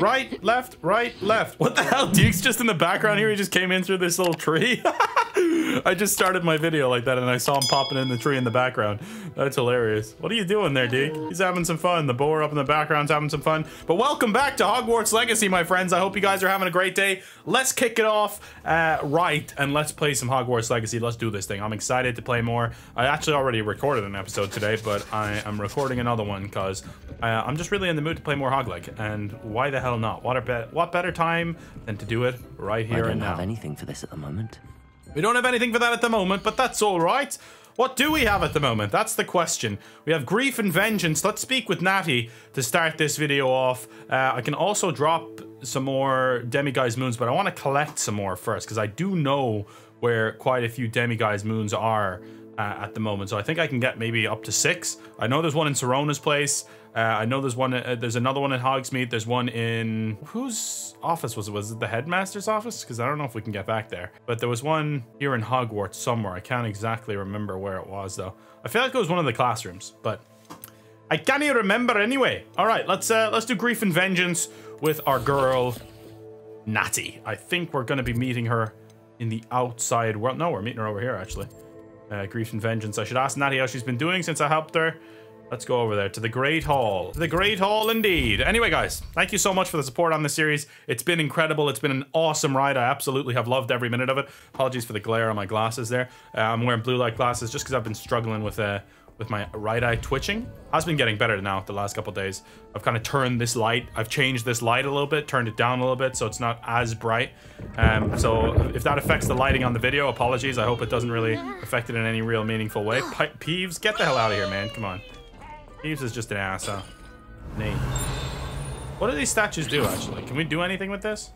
right, left, right, left. What the hell? Duke's just in the background here. He just came in through this little tree. I just started my video like that and I saw him popping in the tree in the background. That's hilarious. What are you doing there, Duke? He's having some fun. The boar up in the background's having some fun. But welcome back to Hogwarts Legacy, my friends. I hope you guys are having a great day. Let's kick it off uh, right and let's play some Hogwarts Legacy. Let's do this thing. I'm excited to play more. I actually already recorded an episode today, but I am recording another one because uh, I'm just really in the mood to play more Hogleg. And why the hell not? What, be what better time than to do it right here and now? I don't have anything for this at the moment. We don't have anything for that at the moment, but that's all right. What do we have at the moment? That's the question. We have Grief and Vengeance. Let's speak with Natty to start this video off. Uh, I can also drop some more Demiguise Moons, but I want to collect some more first because I do know where quite a few Demiguise Moons are uh, at the moment. So I think I can get maybe up to six. I know there's one in Sirona's place. Uh, I know there's one. Uh, there's another one in Hogsmeade. There's one in whose office was it? Was it the headmaster's office? Because I don't know if we can get back there. But there was one here in Hogwarts somewhere. I can't exactly remember where it was though. I feel like it was one of the classrooms, but I can't even remember anyway. All right, let's uh, let's do grief and vengeance with our girl Natty. I think we're gonna be meeting her in the outside world. No, we're meeting her over here actually. Uh, grief and vengeance. I should ask Natty how she's been doing since I helped her. Let's go over there to the Great Hall. To the Great Hall indeed. Anyway, guys, thank you so much for the support on this series. It's been incredible. It's been an awesome ride. I absolutely have loved every minute of it. Apologies for the glare on my glasses there. Uh, I'm wearing blue light glasses just because I've been struggling with uh, with my right eye twitching. Has been getting better now the last couple days. I've kind of turned this light. I've changed this light a little bit, turned it down a little bit so it's not as bright. Um, so if that affects the lighting on the video, apologies. I hope it doesn't really affect it in any real meaningful way. Pe Peeves, get the hell out of here, man. Come on. Peeves is just an asshole. Nate. What do these statues do, actually? Can we do anything with this?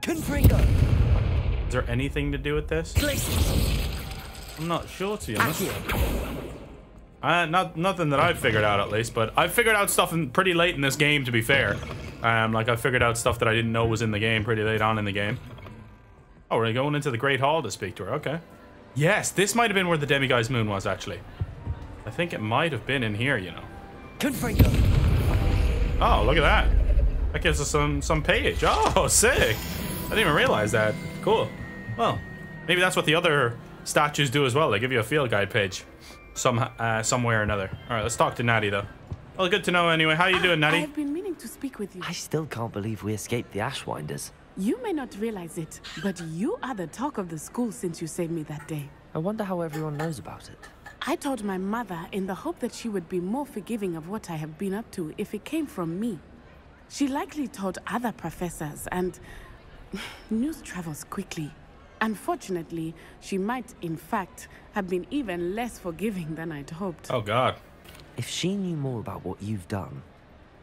Confringo! Is there anything to do with this? Places! I'm not sure, to be honest. Uh, not nothing that I've figured out, at least. But I've figured out stuff in, pretty late in this game, to be fair. Um, like, I figured out stuff that I didn't know was in the game pretty late on in the game. Oh, we're going into the Great Hall to speak to her. Okay. Yes, this might have been where the Demiguise Moon was, actually. I think it might have been in here, you know. Confringo! Oh, look at that. That gives us some, some page. Oh, sick. I didn't even realize that. Cool. Well, maybe that's what the other statues do as well. They give you a field guide page. Some, uh, somewhere or another. All right, let's talk to Natty, though. Well, good to know anyway. How are you doing, Natty? I've been meaning to speak with you. I still can't believe we escaped the Ashwinders. You may not realize it, but you are the talk of the school since you saved me that day. I wonder how everyone knows about it. I told my mother in the hope that she would be more forgiving of what I have been up to if it came from me. She likely told other professors, and news travels quickly. Unfortunately, she might, in fact, have been even less forgiving than I'd hoped. Oh, God. If she knew more about what you've done,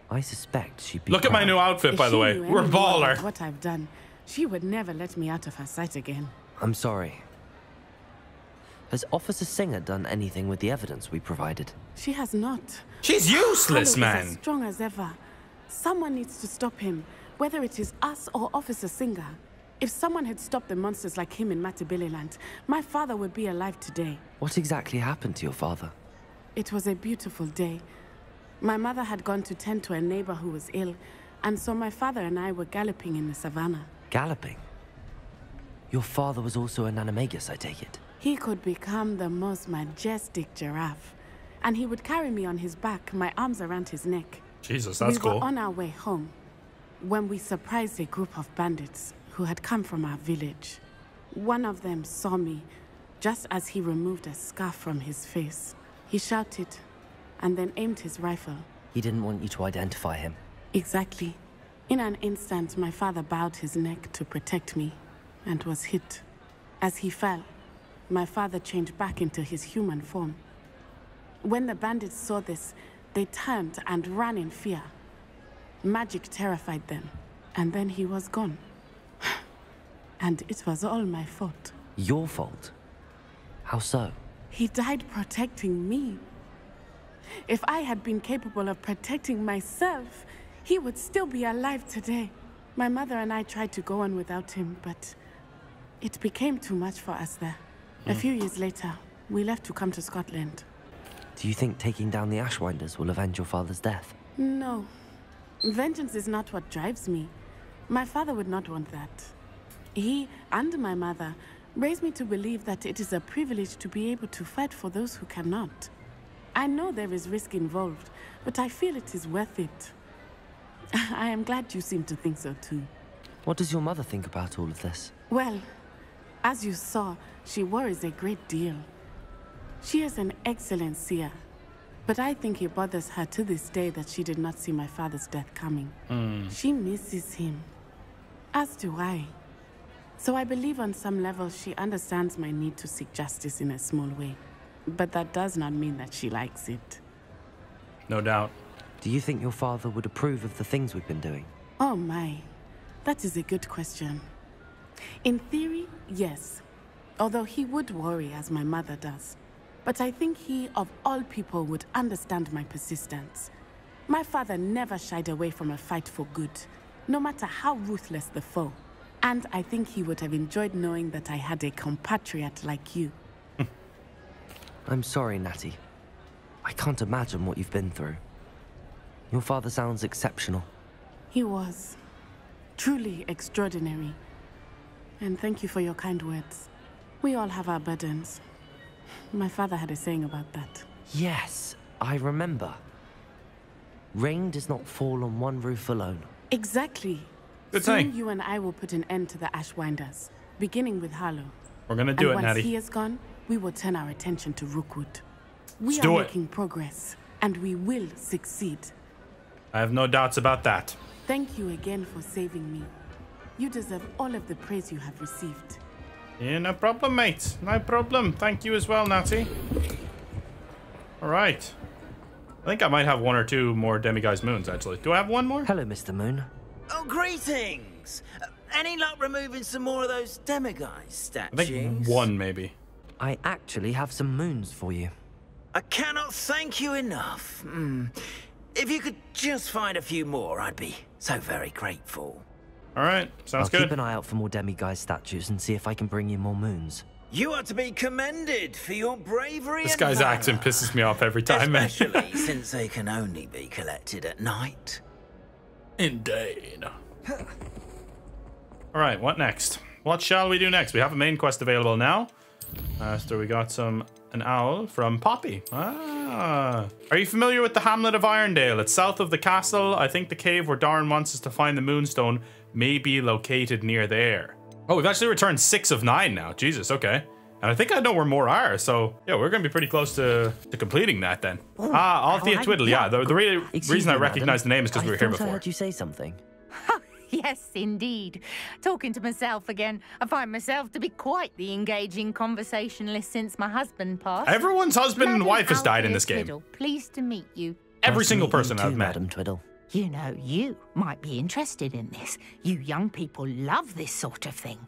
I suspect she'd be Look at my new outfit, If by the way. knew We're baller. What I've done, she would never let me out of her sight again. I'm sorry. Has Officer Singer done anything with the evidence we provided? She has not. She's useless, Harlow man. Is as strong as ever. Someone needs to stop him, whether it is us or Officer Singer. If someone had stopped the monsters like him in Matabeleland, my father would be alive today. What exactly happened to your father? It was a beautiful day. My mother had gone to tend to a neighbor who was ill, and so my father and I were galloping in the savannah. Galloping? Your father was also an animagus, I take it. He could become the most majestic giraffe, and he would carry me on his back, my arms around his neck. Jesus, that's we cool. were on our way home when we surprised a group of bandits who had come from our village. One of them saw me just as he removed a scarf from his face. He shouted and then aimed his rifle. He didn't want you to identify him. Exactly. In an instant, my father bowed his neck to protect me and was hit. As he fell, my father changed back into his human form. When the bandits saw this, they turned and ran in fear. Magic terrified them, and then he was gone. and it was all my fault. Your fault? How so? He died protecting me. If I had been capable of protecting myself, he would still be alive today. My mother and I tried to go on without him, but it became too much for us there. A mm. few years later, we left to come to Scotland. Do you think taking down the Ashwinders will avenge your father's death? No. Vengeance is not what drives me. My father would not want that. He and my mother raised me to believe that it is a privilege to be able to fight for those who cannot. I know there is risk involved, but I feel it is worth it. I am glad you seem to think so too. What does your mother think about all of this? Well, as you saw, she worries a great deal. She is an excellent seer, but I think it bothers her to this day that she did not see my father's death coming. Hmm. She misses him, as do I. So I believe on some level she understands my need to seek justice in a small way. But that does not mean that she likes it. No doubt. Do you think your father would approve of the things we've been doing? Oh my, that is a good question. In theory, yes. Although he would worry as my mother does. But I think he, of all people, would understand my persistence. My father never shied away from a fight for good, no matter how ruthless the foe. And I think he would have enjoyed knowing that I had a compatriot like you. I'm sorry, Natty. I can't imagine what you've been through. Your father sounds exceptional. He was truly extraordinary. And thank you for your kind words. We all have our burdens. My father had a saying about that. Yes, I remember. Rain does not fall on one roof alone. Exactly. Good Soon saying. you and I will put an end to the Ashwinders, beginning with Harlow. We're gonna do and it, once Natty. he is gone, we will turn our attention to Rookwood. We Let's are do it. making progress, and we will succeed. I have no doubts about that. Thank you again for saving me. You deserve all of the praise you have received. Yeah, no problem, mate. No problem. Thank you as well, Natty. All right. I think I might have one or two more Demiguise moons, actually. Do I have one more? Hello, Mr. Moon. Oh, greetings! Uh, any luck removing some more of those demiguise I statues? think one, maybe. I actually have some moons for you. I cannot thank you enough. Hmm. If you could just find a few more, I'd be so very grateful. All right. Sounds I'll good. keep an eye out for more demiguise statues and see if I can bring you more moons. You are to be commended for your bravery This and guy's valor, accent pisses me off every time, man. Especially since they can only be collected at night. Indeed. All right, what next? What shall we do next? We have a main quest available now. Uh, so we got some an owl from Poppy. Ah. Are you familiar with the hamlet of Irondale? It's south of the castle. I think the cave where Darren wants us to find the moonstone may be located near there. Oh, we've actually returned six of nine now. Jesus, okay. And I think I know where more are, so yeah, we're gonna be pretty close to, to completing that then. ah, Althea right, Twiddle, yeah. The, the re- Excuse reason I me, madam. recognize the name is because we were here thought I before. heard you say something. Yes, indeed. Talking to myself again. I find myself to be quite the engaging conversationalist since my husband passed. Everyone's husband and Madam wife has died in Althea this game. Twiddle, pleased to meet you. Every Nice single person too, I've met. Madam Twiddle. You know, you might be interested in this. You young people love this sort of thing.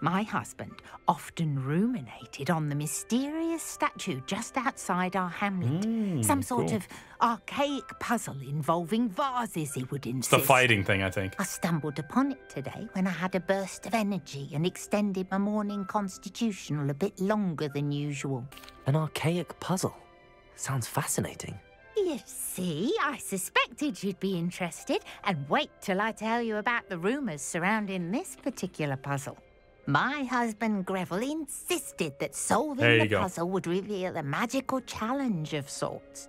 My husband often ruminated on the mysterious statue just outside our hamlet. Hmm, Some sort cool. of archaic puzzle involving vases, he would It's the fighting thing, I think. I stumbled upon it today when I had a burst of energy and extended my morning constitutional a bit longer than usual. An archaic puzzle. Sounds fascinating. You see, I suspected you'd be interested, and wait till I tell you about the rumours surrounding this particular puzzle. My husband Greville insisted that solving the go. puzzle would reveal a magical challenge of sorts.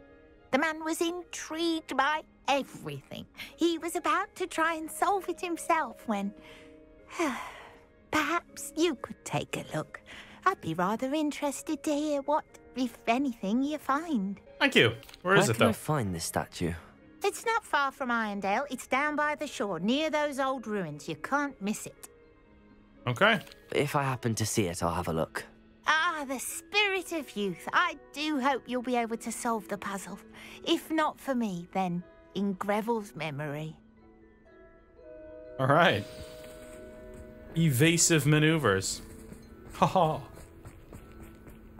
The man was intrigued by everything. He was about to try and solve it himself when. Perhaps you could take a look. I'd be rather interested to hear what, if anything, you find. Thank you. Where is Where it can I though? find this statue? It's not far from Irondale. It's down by the shore, near those old ruins. You can't miss it. Okay. If I happen to see it, I'll have a look. Ah, the spirit of youth. I do hope you'll be able to solve the puzzle. If not for me, then in Greville's memory. All right. Evasive maneuvers. Haha.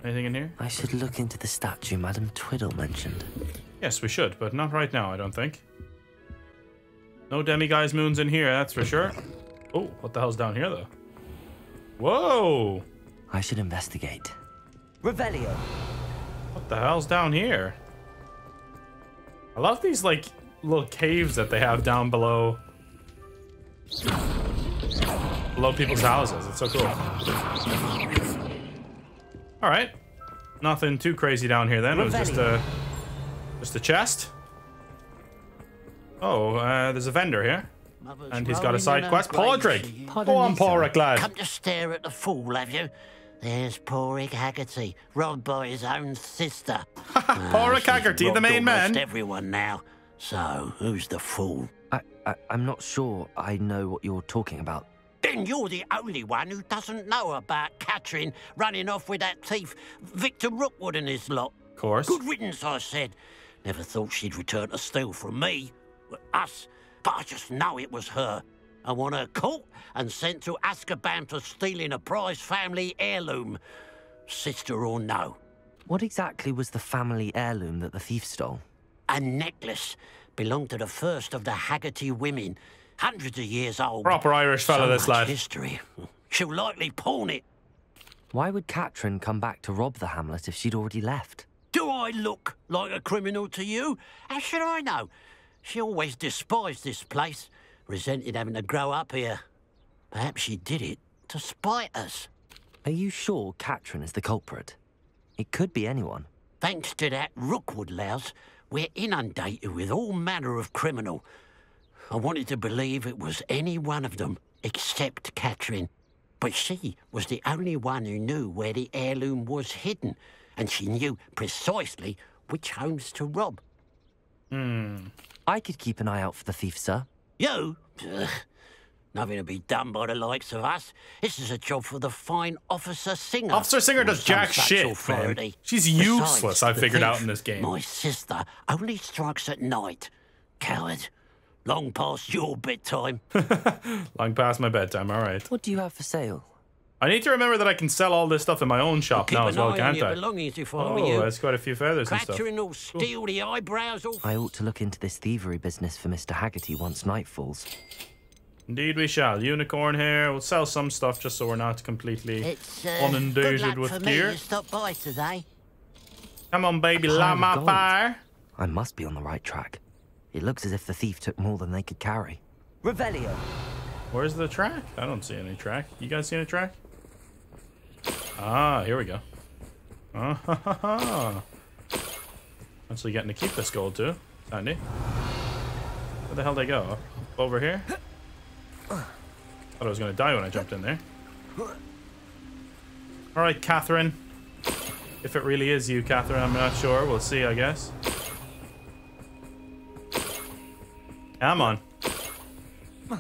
Anything in here? I should look into the statue Madam Twiddle mentioned. Yes, we should, but not right now, I don't think. No demiguise moons in here, that's for sure. Oh, what the hell's down here, though? Whoa! I should investigate. Revelio. What the hell's down here? I love these, like, little caves that they have down below below people's houses. It's so cool. All right, nothing too crazy down here. Then it was just a just a chest. Oh, uh, there's a vendor here, and he's got a side quest. Padraic, go on, Padraic, lad. Come to stare at the fool, have you? There's poor Ig Haggerty, robbed by his own sister. Padraic she's Haggerty, the robbed main almost man. everyone now. So, who's the fool? I, I, I'm not sure I know what you're talking about. Then you're the only one who doesn't know about Catherine running off with that thief, Victor Rookwood and his lot. Of course. Good riddance, I said. Never thought she'd return to steal from me, us, but I just know it was her. I want her caught and sent to Azkaban for stealing a prize family heirloom, sister or no. What exactly was the family heirloom that the thief stole? A necklace belonged to the first of the Haggerty women, hundreds of years old. Proper Irish fella, so this much lad. history. She'll likely pawn it. Why would Katrin come back to rob the hamlet if she'd already left? Do I look like a criminal to you? How should I know? She always despised this place, resented having to grow up here. Perhaps she did it to spite us. Are you sure Katrin is the culprit? It could be anyone. Thanks to that Rookwood louse, we're inundated with all manner of criminal. I wanted to believe it was any one of them, except Catherine. But she was the only one who knew where the heirloom was hidden, and she knew precisely which homes to rob. Hmm. I could keep an eye out for the thief, sir. You? Ugh. Nothing to be done by the likes of us. This is a job for the fine Officer Singer. Officer Singer does some jack such shit, man. authority. She's Besides, useless, I the figured out in this game. My sister only strikes at night. Coward. Long past your bedtime. Long past my bedtime. All right. What do you have for sale? I need to remember that I can sell all this stuff in my own shop Keep now an as well, eye on can't your I? belongings if I Oh, you. that's quite a few feathers and stuff. Catherine will steal the eyebrows off. I ought to look into this thievery business for Mr. Haggerty once night falls. Indeed, we shall. Unicorn here. We'll sell some stuff just so we're not completely It's uh, inundated good luck with for gear. me to stop by today. Come on, baby, light my gold. fire. I must be on the right track. It looks as if the thief took more than they could carry. Revelio! Where's the track? I don't see any track. You guys see any track? Ah, here we go. Ah, ha, ha, ha. Actually getting to keep this gold too. Sandy. Where the hell I go? Over here? Thought I was gonna die when I jumped in there. Alright, Catherine. If it really is you, Catherine, I'm not sure. We'll see, I guess. Come on. A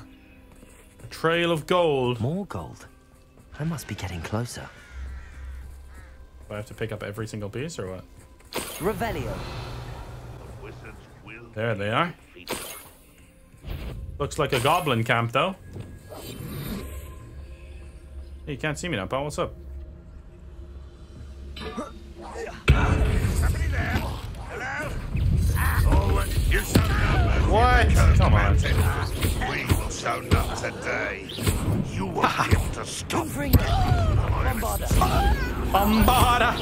trail of gold. More gold. I must be getting closer. Do I have to pick up every single piece or what? Revelio! There they are. Looks like a goblin camp though. Hey, you can't see me now, pal. What's up? You sound up. What? Come on. We will sound up today. You won't be able to stop. Bombarda!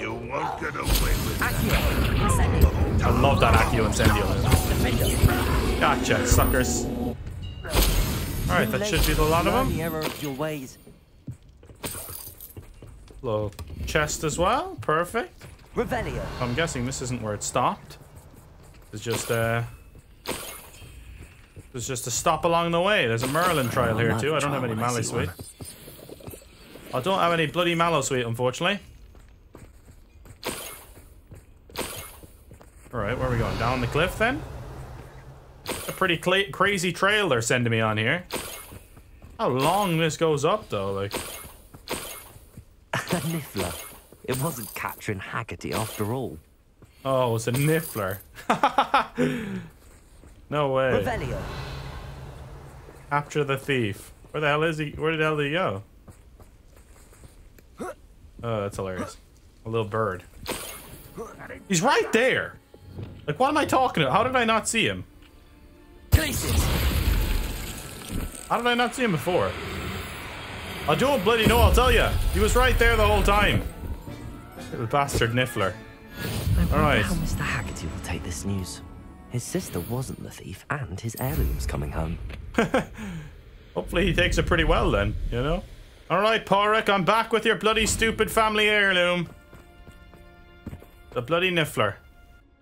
You won't get away with it. I love that Accio Incendio. Gotcha, suckers. Alright, that should be the lot of them. the error of your ways. Little chest as well. Perfect. Revelio! I'm guessing this isn't where it stopped. It's just uh There's just a stop along the way. There's a Merlin trial here too. I don't have any Mallowsweet. I don't have any bloody Mallowsweet, unfortunately. Alright, where are we going? Down the cliff then? A pretty crazy trail they're sending me on here. How long this goes up though, like A niffler. It wasn't Katrin Haggerty after all. Oh, it's a niffler. no way. Revelio! Capture the thief. Where the hell is he? Where the hell did he go? Oh, that's hilarious. A little bird. He's right there. Like, what am I talking about? How did I not see him? Glacius! How did I not see him before? I don't bloody know, I'll tell you. He was right there the whole time. Little bastard niffler. I wonder Alright. how Mr. Haggerty will take this news. His sister wasn't the thief, and his heirloom's coming home. Hopefully he takes it pretty well then, you know? Alright, Porrick, I'm back with your bloody stupid family heirloom. The bloody Niffler.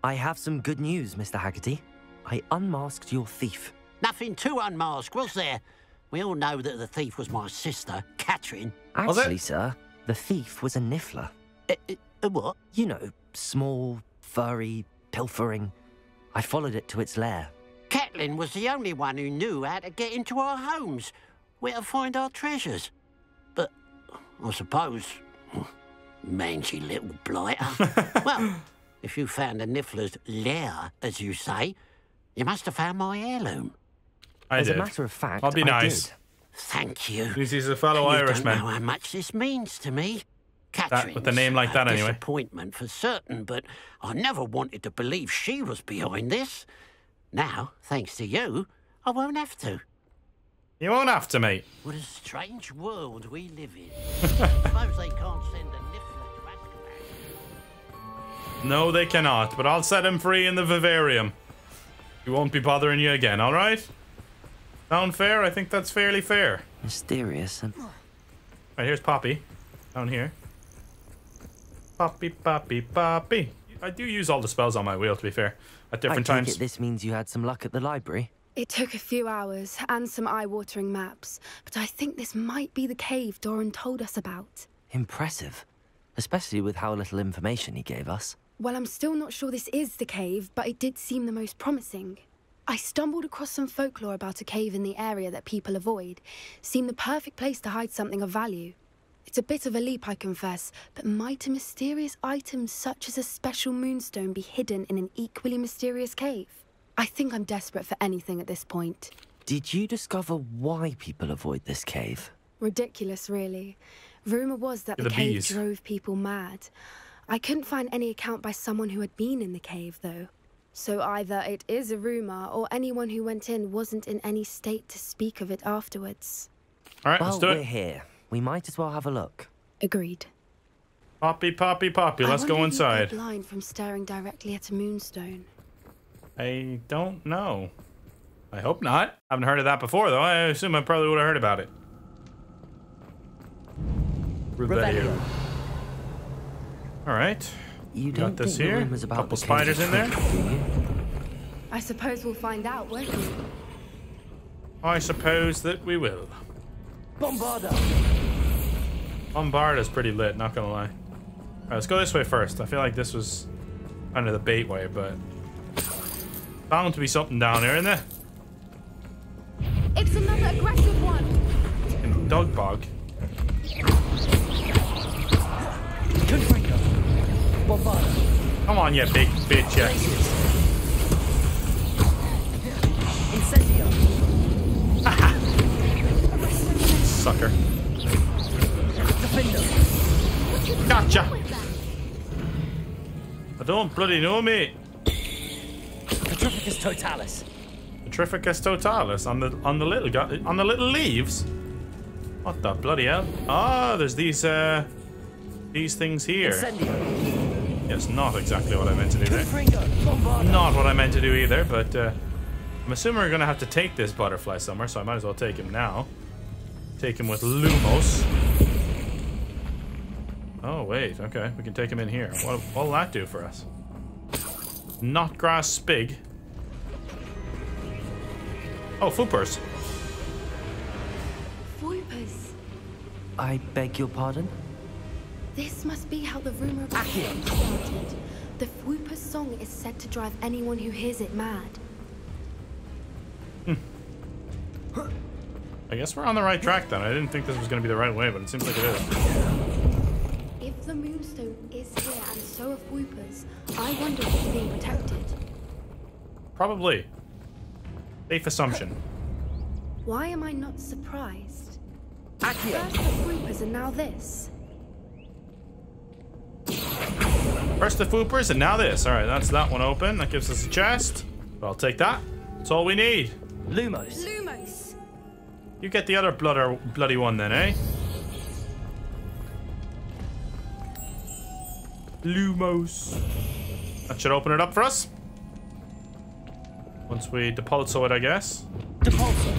I have some good news, Mr. Haggerty. I unmasked your thief. Nothing to unmask, was there? We all know that the thief was my sister, Catherine. Was it? Actually, sir, the thief was a niffler. A, uh, uh, what? You know, small, furry, pilfering. I followed it to its lair. Catelyn was the only one who knew how to get into our homes, where to find our treasures. But I suppose, mangy little blighter. well, if you found the Niffler's lair, as you say, you must have found my heirloom. I As did. a matter of fact, I'll be I nice. did. Thank you. This is a fellow you Irishman. don't know how much this means to me. Catherine, with a name like that uh, anyway. Disappointment for certain, but I never wanted to believe she was behind this. Now, thanks to you, I won't have to. You won't have to, mate. What a strange world we live in. Suppose they can't send a Niffler to Azkaban. No, they cannot, but I'll set him free in the vivarium. He won't be bothering you again, alright? Sound fair? I think that's fairly fair. Mysterious and Right, here's Poppy. Down here. Poppy, Poppy, Poppy. I do use all the spells on my wheel, to be fair, at different I take times. it this means you had some luck at the library. It took a few hours and some eye-watering maps, but I think this might be the cave Doran told us about. Impressive. Especially with how little information he gave us. Well, I'm still not sure this is the cave, but it did seem the most promising. I stumbled across some folklore about a cave in the area that people avoid. Seemed the perfect place to hide something of value. It's a bit of a leap, I confess, but might a mysterious item such as a special moonstone be hidden in an equally mysterious cave? I think I'm desperate for anything at this point. Did you discover why people avoid this cave? Ridiculous, really. Rumour was that The the, cave bees. drove people mad. I couldn't find any account by someone who had been in the cave, though. So either it is a rumour, or anyone who went in wasn't in any state to speak of it afterwards. Alright, well, let's do it. we're here. We might as well have a look. Agreed. Poppy, Poppy, Poppy. Let's wonder go if you'd go inside. blind from staring directly at a moonstone. I don't know. I hope not. I haven't heard of that before, though. I assume I probably would have heard about it. Revelio. All right. You Got don't this think here? the rumors about Couple the cave spiders in there? true, do you? I suppose we'll find out, won't we? I suppose that we will. Bombarda! Bombard is pretty lit, not gonna lie. Alright, let's go this way first. I feel like this was kind of the bait way, but bound to be something down here, isn't there? It's another aggressive one! In Dugbog. Come on, you big bitch, you. Sucker. Gotcha. I don't bloody know, mate. Petrificus totalis. Petrificus totalis on the on the little guy on the little leaves. What the bloody hell? Ah, there's these uh these things here. Yes, not exactly what I meant to do there. Not what I meant to do either, but uh, I'm assuming we're gonna have to take this butterfly somewhere, so I might as well take him now. Take him with Lumos. Oh wait, okay, we can take him in here. What what'll that do for us? Not grass spig. Oh, foopers. Voipers. I beg your pardon? This must be how the rumor about ah, the cave started. The Fwooper's song is said to drive anyone who hears it mad. Hmm. I guess we're on the right track then. I didn't think this was gonna be the right way, but it seems like it is. If the Moonstone is here and so are Fwoopers, I wonder if it's being protected. Probably. Safe assumption. Why am I not surprised? First the Fwoopers and now this. First the foopers and now this. Alright, that's that one open. That gives us a chest. I'll take that. That's all we need. Lumos. Lumos! You get the other blooder, bloody one then, eh? Lumos. That should open it up for us. Once we depulso it, I guess. Depulso.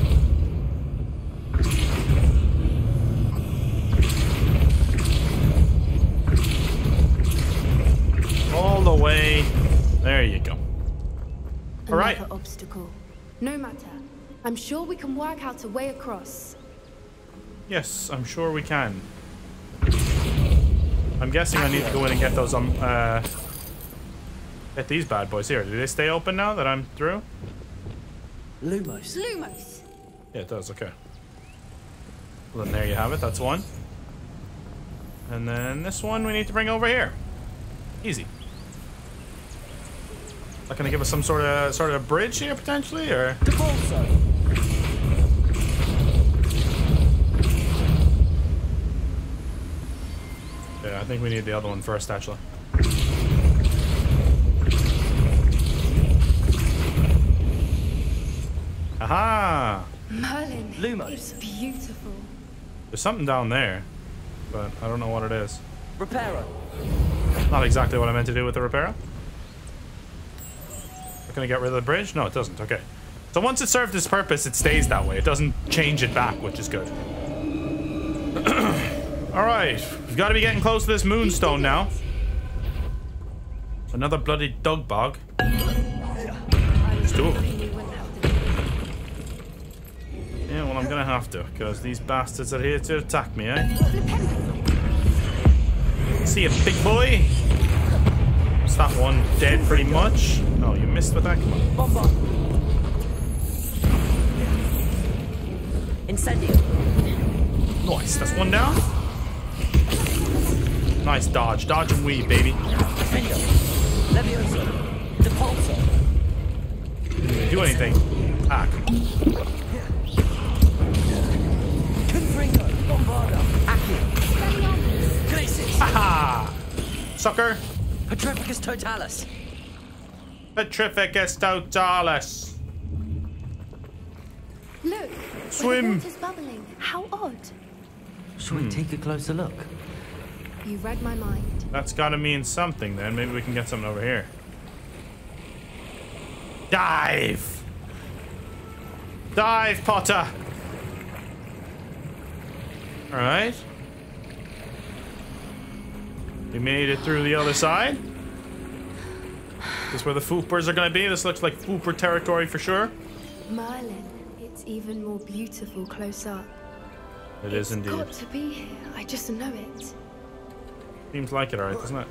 All the way. There you go. All right. Another obstacle. No matter. I'm sure we can work out a way across. Yes, I'm sure we can. I'm guessing I need to go in and get those um uh get these bad boys here. Do they stay open now that I'm through? Lumos. Lumos! Yeah, it does. Okay. Well, then there you have it. That's one. And then this one we need to bring over here. Easy. Not gonna give us some sort of sort of bridge here potentially, or Depulso. yeah, I think we need the other one first actually. Aha! Merlin. Lumos. It's beautiful. There's something down there, but I don't know what it is. Reparo. Not exactly what I meant to do with the Reparo. Gonna get rid of the bridge? No, it doesn't. Okay. So once it served its purpose, it stays that way. It doesn't change it back, which is good. Alright. We've got to be getting close to this moonstone now. Another bloody Dugbog. Let's do it. We wouldn't have to do Yeah, well, I'm gonna have to, because these bastards are here to attack me, eh? See ya, big boy. Is that one dead pretty much? Oh, you missed with that? Come on. Incendio. Nice, that's one down. Nice dodge. Dodge and weave, baby. Defendo. Levioso. Depulso. Didn't do anything. Ah, come on. Confringo. Bombardo. Accio. Glacius. Haha! Sucker. Petrificus totalis. Petrificus totalis. Look. Swim. The water's bubbling. How odd. Shall we take a closer look? You read my mind. That's gotta mean something then. Maybe we can get something over here. Dive! Dive, Potter! Alright. We made it through the other side. This is where the foopers are gonna be. This looks like fooper territory for sure. Merlin. It's even more beautiful close up. It is It's indeed. got to be here. I just know it. Seems like it, alright, doesn't it?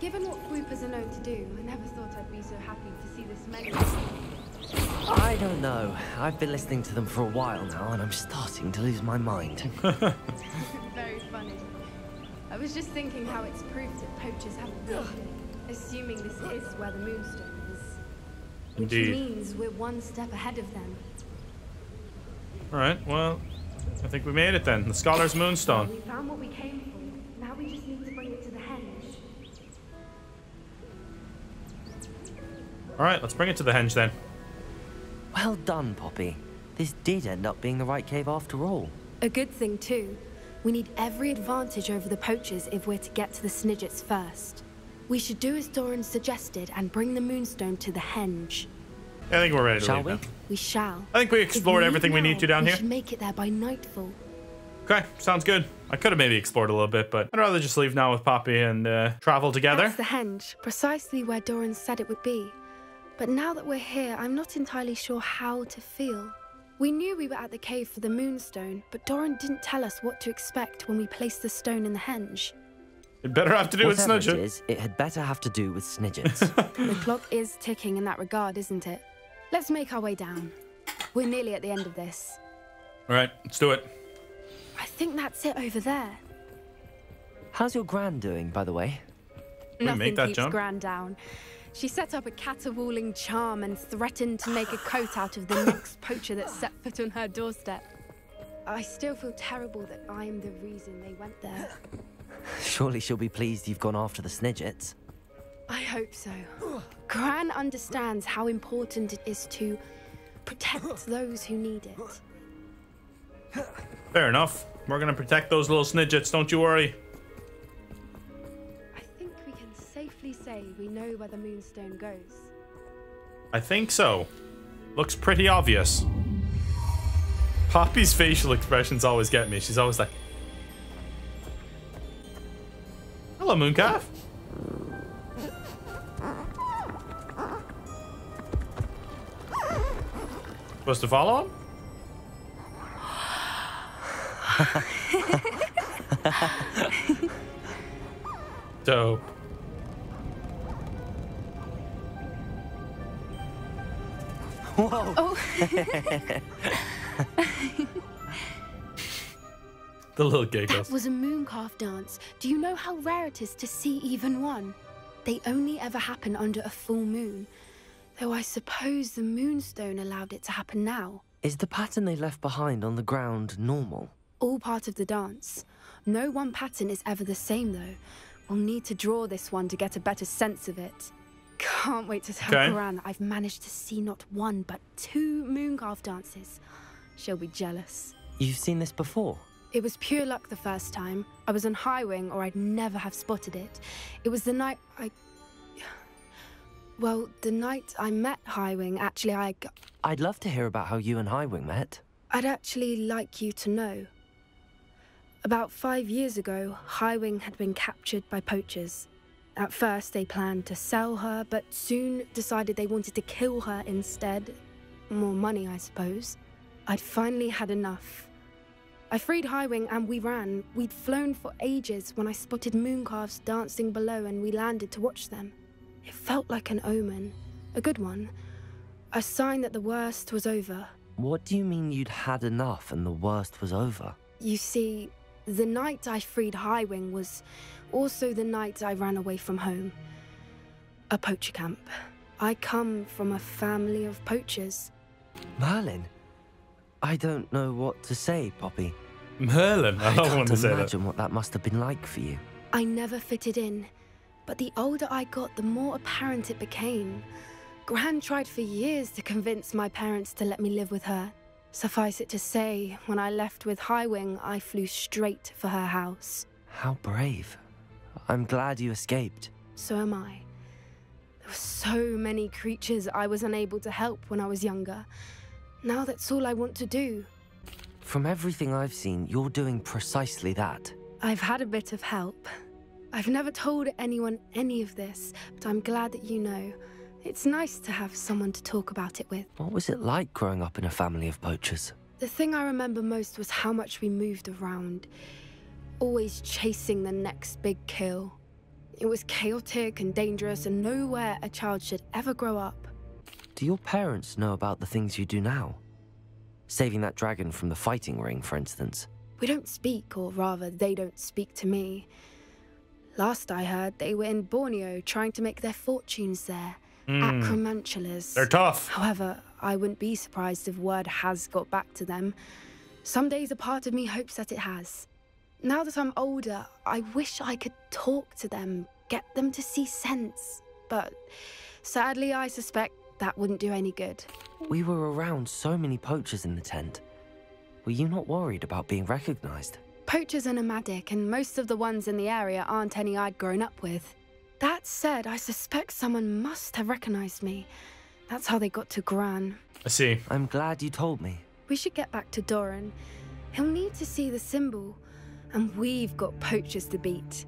Given what Fwoopers are known to do, I never thought I'd be so happy to see this many. I don't know. I've been listening to them for a while now, and I'm starting to lose my mind. Very funny. I was just thinking how it's proof that poachers haven't been here, assuming this is where the moonstone is. Which Indeed. means we're one step ahead of them. Alright, well, I think we made it then. The Scholar's Moonstone. We found what we came Alright, let's bring it to the henge then. well done, Poppy. This did end up being the right cave after all. A good thing, too. We need every advantage over the poachers if we're to get to the Snidgets first. We should do as Doran suggested and bring the moonstone to the henge. I think we're ready to Shall leave we? now. We shall. I think we explored leave everything we need to down we here. should make it there by nightfall. Okay, sounds good. I could have maybe explored a little bit, but I'd rather just leave now with Poppy and uh, travel together. That's the henge, precisely where Doran said it would be. But now that we're here, I'm not entirely sure how to feel. We knew we were at the cave for the moonstone, but Doran didn't tell us what to expect when we placed the stone in the henge. It better have to do with Whatever it Snudget. is, it had better have to do with Snidgets. the clock is ticking in that regard, isn't it? Let's make our way down. We're nearly at the end of this. Alright, let's do it. I think that's it over there. How's your grand doing, by the way? we Nothing make that keeps jump? Gran down. She set up a caterwauling charm and threatened to make a coat out of the next poacher that set foot on her doorstep. I still feel terrible that I'm the reason they went there. Surely she'll be pleased you've gone after the Snidgets. I hope so. Gran understands how important it is to protect those who need it. Fair enough. We're gonna protect those little snidgets, don't you worry. Safely say we know where the moonstone goes. I think so. Looks pretty obvious. Poppy's facial expressions always get me. She's always like, Hello, Mooncalf. Supposed to follow him? Whoa! Oh, The little that was a mooncalf dance. Do you know how rare it is to see even one? They only ever happen under a full moon. Though I suppose the moonstone allowed it to happen now. Is the pattern they left behind on the ground normal? All part of the dance. No one pattern is ever the same, though. We'll need to draw this one to get a better sense of it. Can't wait to tell Okay. Gran that I've managed to see not one, but two mooncalf dances. She'll be jealous. You've seen this before? It was pure luck the first time. I was on High Wing, or I'd never have spotted it. It was the night I. Well, the night I met High Wing, actually, I'd love to hear about how you and Highwing met. I'd actually like you to know. About five years ago, High Wing had been captured by poachers. At first, they planned to sell her, but soon decided they wanted to kill her instead. More money, I suppose. I'd finally had enough. I freed Highwing and we ran. We'd flown for ages when I spotted mooncalves dancing below and we landed to watch them. It felt like an omen, a good one, a sign that the worst was over. What do you mean you'd had enough and the worst was over? You see, the night I freed Highwing was also the night I ran away from home. A poacher camp. I come from a family of poachers. Merlin? I don't know what to say, Poppy. Merlin. I I don't can't want to say that. imagine what that must have been like for you. I never fitted in, but the older I got, the more apparent it became. Gran tried for years to convince my parents to let me live with her. Suffice it to say, when I left with Highwing, I flew straight for her house. How brave. I'm glad you escaped. So am I. There were so many creatures I was unable to help when I was younger. Now that's all I want to do. From everything I've seen, you're doing precisely that. I've had a bit of help. I've never told anyone any of this, but I'm glad that you know. It's nice to have someone to talk about it with. What was it like growing up in a family of poachers? The thing I remember most was how much we moved around, always chasing the next big kill. It was chaotic and dangerous, and nowhere a child should ever grow up. Do your parents know about the things you do now? Saving that dragon from the fighting ring, for instance. We don't speak, or rather, they don't speak to me. Last I heard, they were in Borneo trying to make their fortunes there, hmm. at Cremantulas. They're tough. However, I wouldn't be surprised if word has got back to them. Some days a part of me hopes that it has. Now that I'm older, I wish I could talk to them, get them to see sense. But sadly, I suspect that wouldn't do any good. We were around so many poachers in the tent. Were you not worried about being recognized? Poachers are nomadic, and most of the ones in the area aren't any I'd grown up with. That said, I suspect someone must have recognized me. That's how they got to Gran. I see. I'm glad you told me. We should get back to Doran. He'll need to see the symbol, and we've got poachers to beat.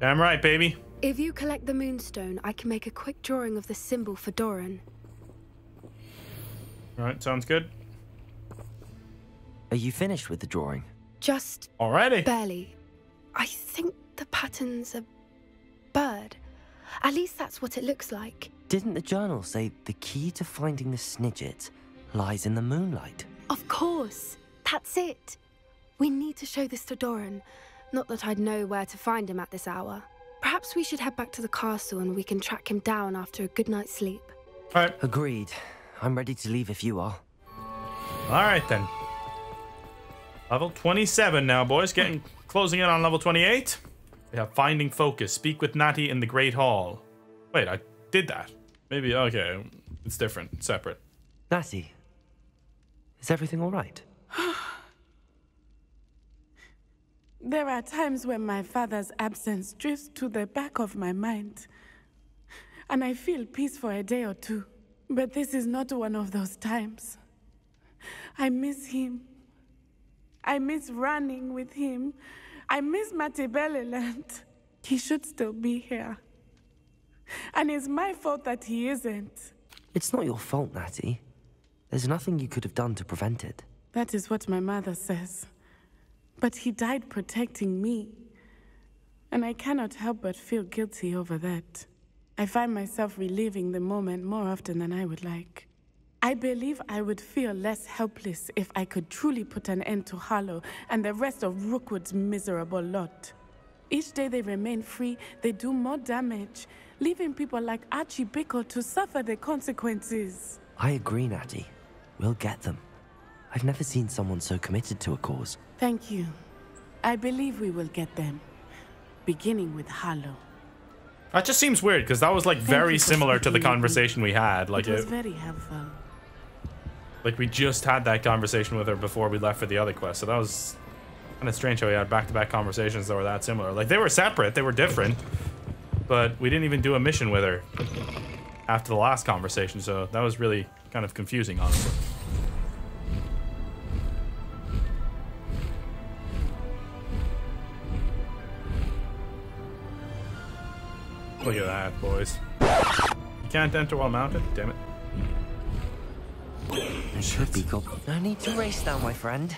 Damn right, baby. If you collect the moonstone, I can make a quick drawing of the symbol for Doran. All right, sounds good. Are you finished with the drawing? Just Already. barely. I think the pattern's a bird. At least that's what it looks like. Didn't the journal say the key to finding the Snidget lies in the moonlight? Of course. That's it. We need to show this to Doran. Not that I'd know where to find him at this hour. Perhaps we should head back to the castle and we can track him down after a good night's sleep. All right. Agreed. I'm ready to leave if you are. All right then. Level 27 now, boys. Getting closing in on level 28. We have finding focus. Speak with Natty in the Great Hall. Wait, I did that. Maybe okay. It's different, separate. Natty, is everything all right? There are times when my father's absence drifts to the back of my mind, and I feel peace for a day or two. But this is not one of those times. I miss him. I miss running with him. I miss Matabeleland. He should still be here. And it's my fault that he isn't. It's not your fault, Natty. There's nothing you could have done to prevent it. That is what my mother says. But he died protecting me. And I cannot help but feel guilty over that. I find myself reliving the moment more often than I would like. I believe I would feel less helpless if I could truly put an end to Harlow and the rest of Rookwood's miserable lot. Each day they remain free, they do more damage, leaving people like Archie Bickle to suffer the consequences. I agree, Natty. We'll get them. I've never seen someone so committed to a cause. Thank you. I believe we will get them. Beginning with Harlow. That just seems weird because that was like Thank very similar to the with me. conversation we had. Like it was it, very helpful. like we just had that conversation with her before we left for the other quest. So that was kind of strange how we had back-to-back conversations that were that similar. Like they were separate, they were different, but we didn't even do a mission with her after the last conversation. So that was really kind of confusing, honestly. Look at that, boys. You can't enter while mounted? Damn it. There should be go. No need to race now, my friend.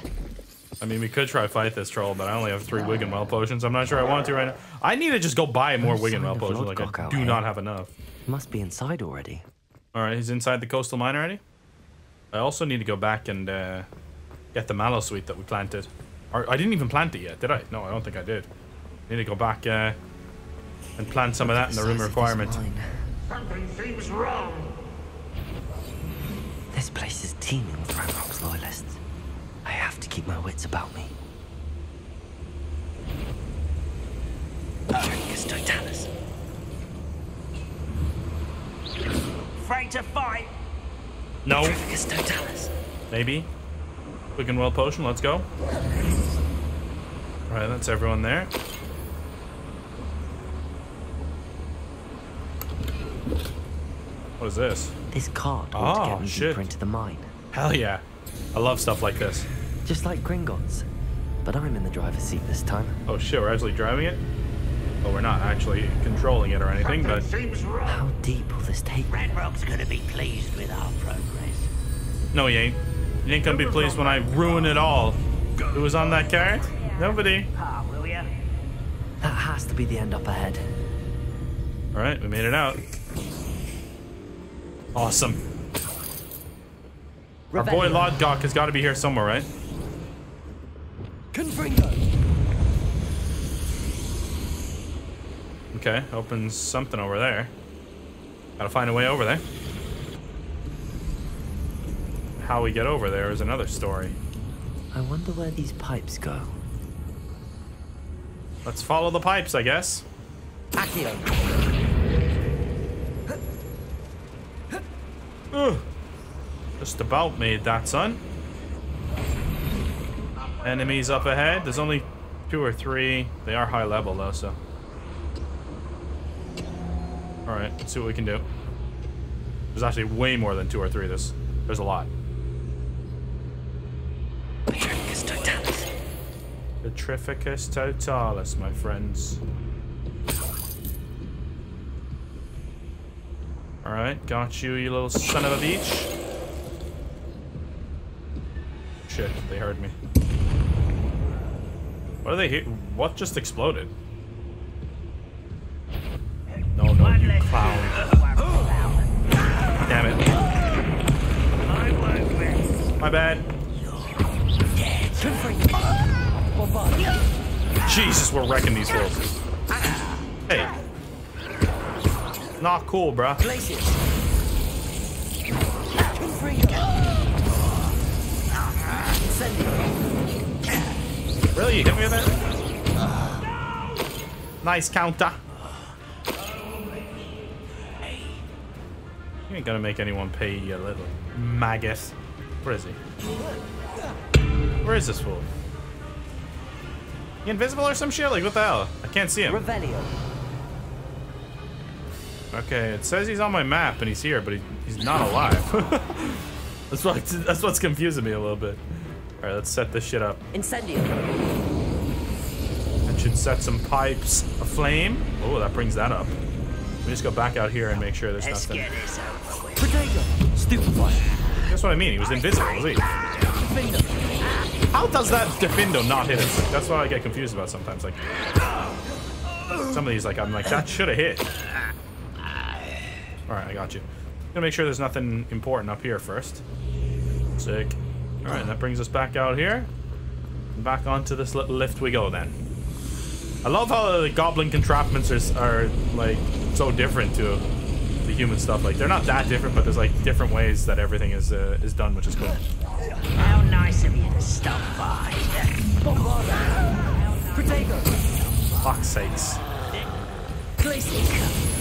I mean, we could try fight this troll, but I only have three Wiggenweld potions. I'm not sure I want to right now. I need to just go buy more No sign Wiggenweld potions. Like, Lodgok I do not have enough. Must be inside already. Alright, he's inside the coastal mine already. I also need to go back and uh, get the Mallowsweet that we planted. Or, I didn't even plant it yet, did I? No, I don't think I did. I need to go back uh, and plant some of that in the room Size requirement. Something seems wrong. This place is teeming with Ranrock's loyalists. I have to keep my wits about me. Dricus Totalis. Afraid to fight? No, Dricus Totalis. maybe. well potion, let's go. Alright, that's everyone there. What is this? This card Oh, ought to get me shit. deeper into the mine. Hell yeah. I love stuff like this. Just like Gringotts. But I'm in the driver's seat this time. Oh shit, we're actually driving it? Well, we're not actually controlling it or anything, but Something seems wrong. How deep will this take me? Ranrock's gonna be pleased with our progress. no, he ain't. He ain't gonna be pleased when I ruin it all. Who was on that card? Nobody. Ah, will ya? That has to be the end up ahead. Alright, we made it out. Awesome. Our boy Lodgok has got to be here somewhere, right? Confringo! Okay, opens something over there. Gotta find a way over there. How we get over there is another story. I wonder where these pipes go. Let's follow the pipes, I guess. Accio! Ugh. Just about made that, son. Enemies up ahead. There's only two or three. They are high level, though, so. Alright, let's see what we can do. There's actually way more than two or three. of this. there's a lot. Dricus Totalis. Petrificus totalis, my friends. Alright, got you, you little son of a beach. Shit, they heard me. What are they? What just exploded? No, no, you clown. Damn it. My bad. Jesus, we're wrecking these fools. Hey. Not cool, bruh. Really? You hit me with that? Nice counter. You ain't gonna make anyone pay you, little maggot. Where is he? Where is this fool? He invisible or some shit? Like, what the hell? I can't see him. Revelio. Okay, it says he's on my map and he's here, but he, he's not alive. that's what that's what's confusing me a little bit. All right, let's set this shit up. Incendio. That should set some pipes aflame. Oh, that brings that up. We just go back out here and make sure there's Let's nothing. get this over with. Protego. That's what I mean. He was invisible, was he? How does that Diffindo not hit us? That's what I get confused about sometimes. Like some of these, like I'm like that should have hit. All right, I got you. Gonna make sure there's nothing important up here first. Sick. All right, that brings us back out here. Back onto this little lift we go then. I love how the goblin contraptions are, are like so different to the human stuff. Like they're not that different, but there's like different ways that everything is uh, is done, which is cool. How nice of you to stop by. Fuck's sakes. Glacius.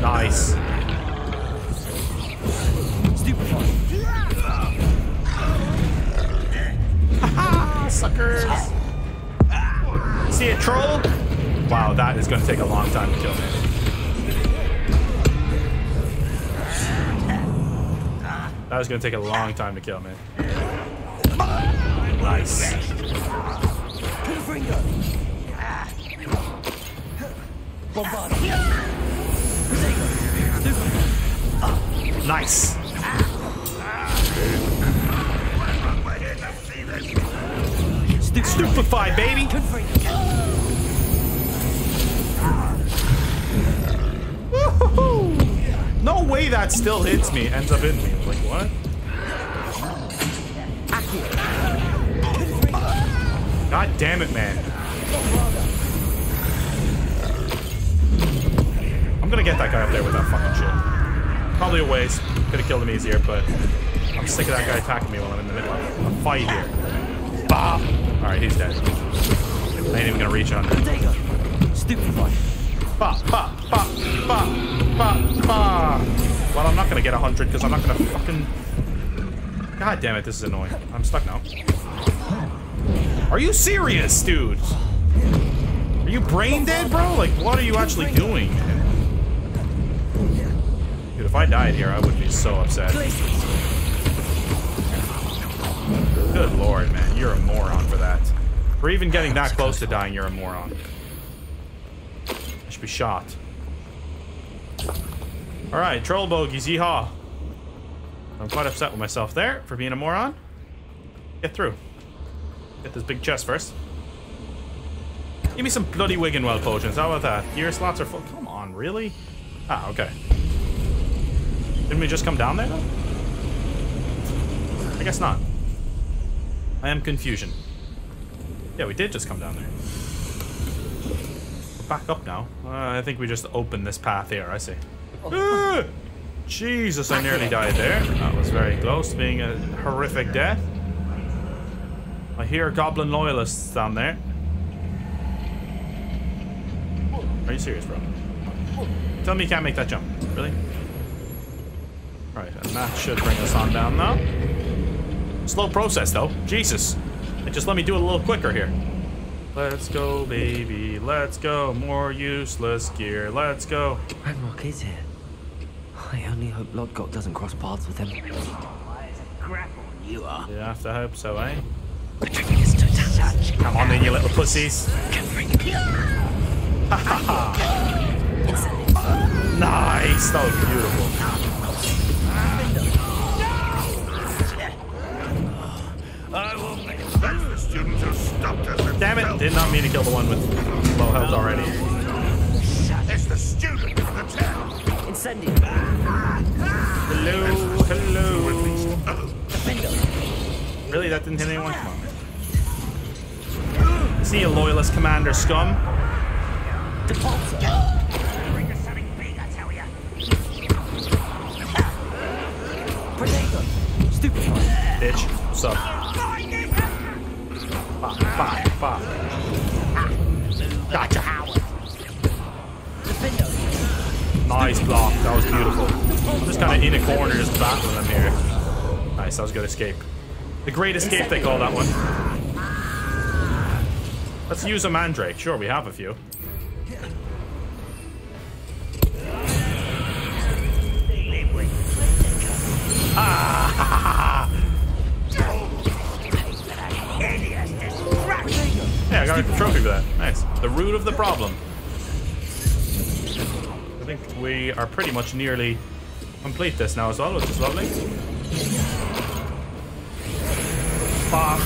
Nice. Suckers. See a troll? Wow, that is going to take a long time to kill me. That is going to take a long time to kill me. Nice. Stupefy. Nice. Stupefy, baby. No way that still hits me. Ends up hitting me. Like, what? God damn it, man. I'm gonna get that guy up there with that fucking shit. Probably a waste. Could have killed him easier, but I'm sick of that guy attacking me while I'm in the middle of a fight here. Bah! Alright, he's dead. I ain't even gonna reach on him. Protego. Stupefy. Ba, ba, ba, ba, ba, ba. Well, I'm not gonna get a 100 because I'm not gonna fucking... God damn it, this is annoying. I'm stuck now. Are you serious, dude? Are you brain dead, bro? Like, what are you actually doing, man? If I died here, I would be so upset. Good lord, man. You're a moron for that. For even getting that close to dying, you're a moron. I should be shot. Alright, troll bogies, yeehaw. I'm quite upset with myself there for being a moron. Get through. Get this big chest first. Give me some bloody Wiggenweld potions. How about that? Gear slots are full. Come on, really? Ah, okay. Didn't we just come down there, though? I guess not. I am confusion. Yeah, we did just come down there. We're back up now. Uh, I think we just opened this path here. I see. Ah! Jesus, I nearly died there. That was very close to being a horrific death. I hear goblin loyalists down there. Are you serious, bro? Tell me you can't make that jump. Really? Right, and that should bring us on down now. Slow process, though. Jesus. It just let me do it a little quicker here. Let's go, baby. Let's go. More useless gear. Let's go. Ranrock is here. I only hope Lodgok doesn't cross paths with him. Grapple, you are. You have to hope so, eh? Come on then, you little pussies. Nice. That was beautiful. Damn it. Did not mean to kill the one with low health already. It's the student from the town. Incendio. Hello, hello. Really? That didn't hit anyone? Come. See you, loyalist commander scum. Bring us something Fuck, fuck, fuck. Gotcha. Nice block. That was beautiful. I'm just kind of in a corner just battling them here. Nice. That was a good escape. The great escape, they call that one. Let's use a mandrake. Sure, we have a few. Ah! Yeah, I got a trophy for that. Nice. The root of the problem. I think we are pretty much nearly complete this now as well, which is lovely. Fuck.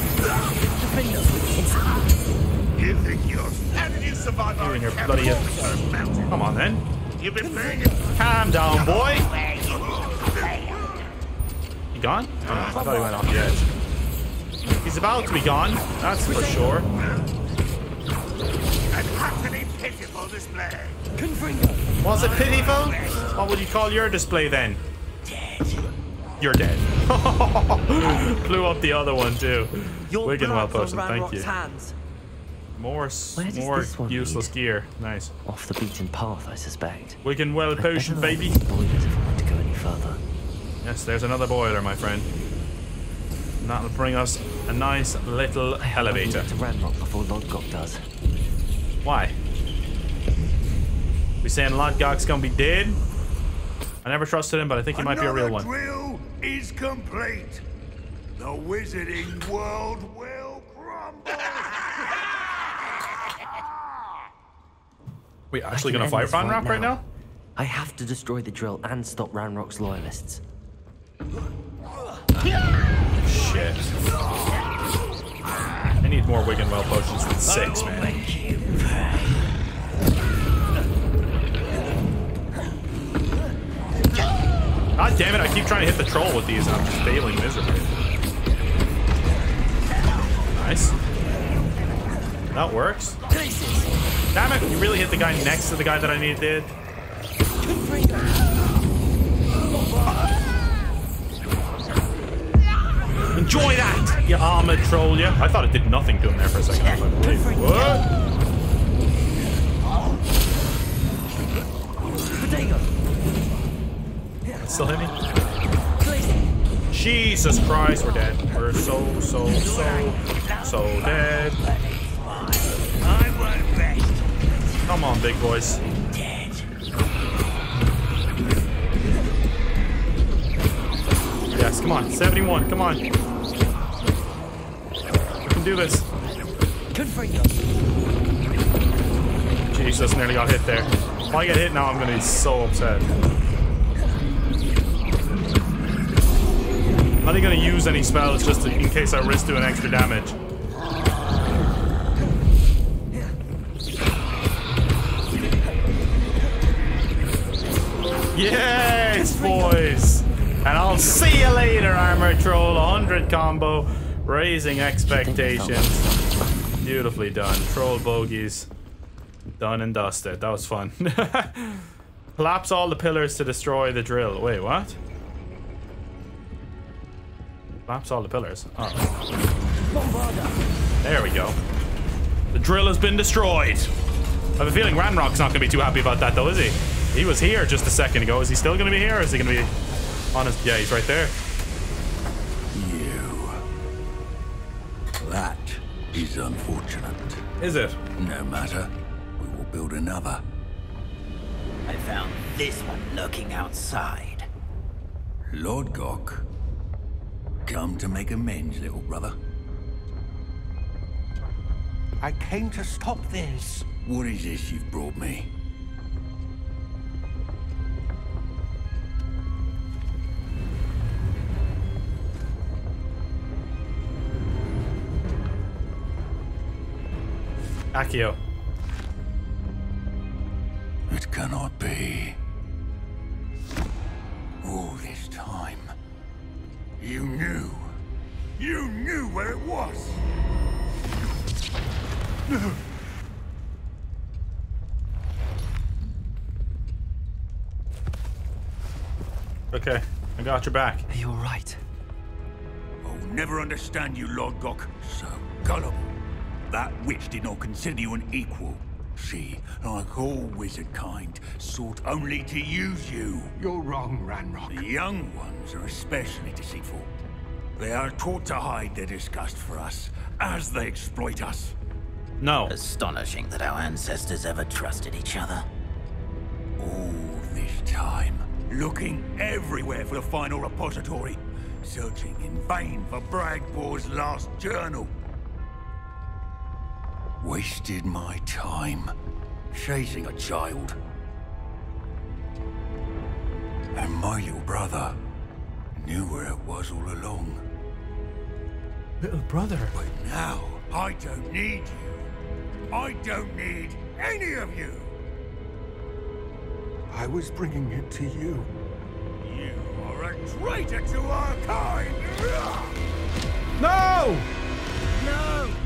You think you're... How you survive You and your bloody- on Stone Mountain? Come on then. You've been playing. Calm down, boy. You gone? Oh, no, I thought he went off the edge. He's about to be gone, that's for sure. An utterly pitiful display. Confringo. Was it pitiful? What would you call your display then? Dead. You're dead. Blew up the other one too. Your Wiggenweld blood's on thank Ranrock's you. hands. More, s- Where does more useless lead? gear. Nice. Off the beaten path, I suspect. Wiggenweld I'd potion, baby. boilers if I want to go any further. Yes, there's another boiler, my friend. And that'll bring us a nice little I hope I can elevator. to Ranrock before Lodgok does. Why? We saying Lodgok's gonna be dead? I never trusted him, but I think he might be a real Another one. drill is complete. The wizarding world will crumble. We actually gonna end fight this Ranrock right now? I have to destroy the drill and stop Ranrock's loyalists. Shit. I need more Wiggenweld potions than six, man. God damn it, I keep trying to hit the troll with these and I'm just failing miserably. Nice. That works. Damn it, you really hit the guy next to the guy that I needed. Enjoy that, you armored troll, yeah? I thought it did nothing to him there for a second. I was like, wait, what? Still hit me? Jesus Christ, we're dead. We're so, so, so, so dead. I won't rest. Come on, big boys. Yes, come on. 71, come on. Can do this. Confringo. Jesus, nearly got hit there. If I get hit now, I'm gonna be so upset. Not even gonna use any spells just in case I risk doing extra damage. Yes, boys! And I'll see you later, Armor Troll. 100 combo, raising expectations. Beautifully done. Troll bogeys. Done and dusted. That was fun. Collapse all the pillars to destroy the drill. Wait, what? Collapse all the pillars. Oh. There we go. The drill has been destroyed. I have a feeling Ranrock's not going to be too happy about that, though, is he? He was here just a second ago. Is he still going to be here, or is he going to be on his... Yeah, he's right there. That is unfortunate. Is it? No matter. We will build another. I found this one lurking outside. Lodgok. Come to make amends, little brother. I came to stop this. What is this you've brought me? Accio. It cannot be. All this time. You knew. You knew where it was. Okay, I got your back. Are you alright? I'll never understand you, Lodgok. So gullible. That witch did not consider you an equal. She, like all wizard kind, sought only to use you. You're wrong, Ranrock. The young ones are especially deceitful. They are taught to hide their disgust for us as they exploit us. No. Astonishing that our ancestors ever trusted each other. All this time, looking everywhere for the final repository, searching in vain for Bragpor's last journal. Wasted my time chasing a child. And my little brother knew where it was all along. Little brother. But now, I don't need you. I don't need any of you. I was bringing it to you. You are a traitor to our kind! No! No!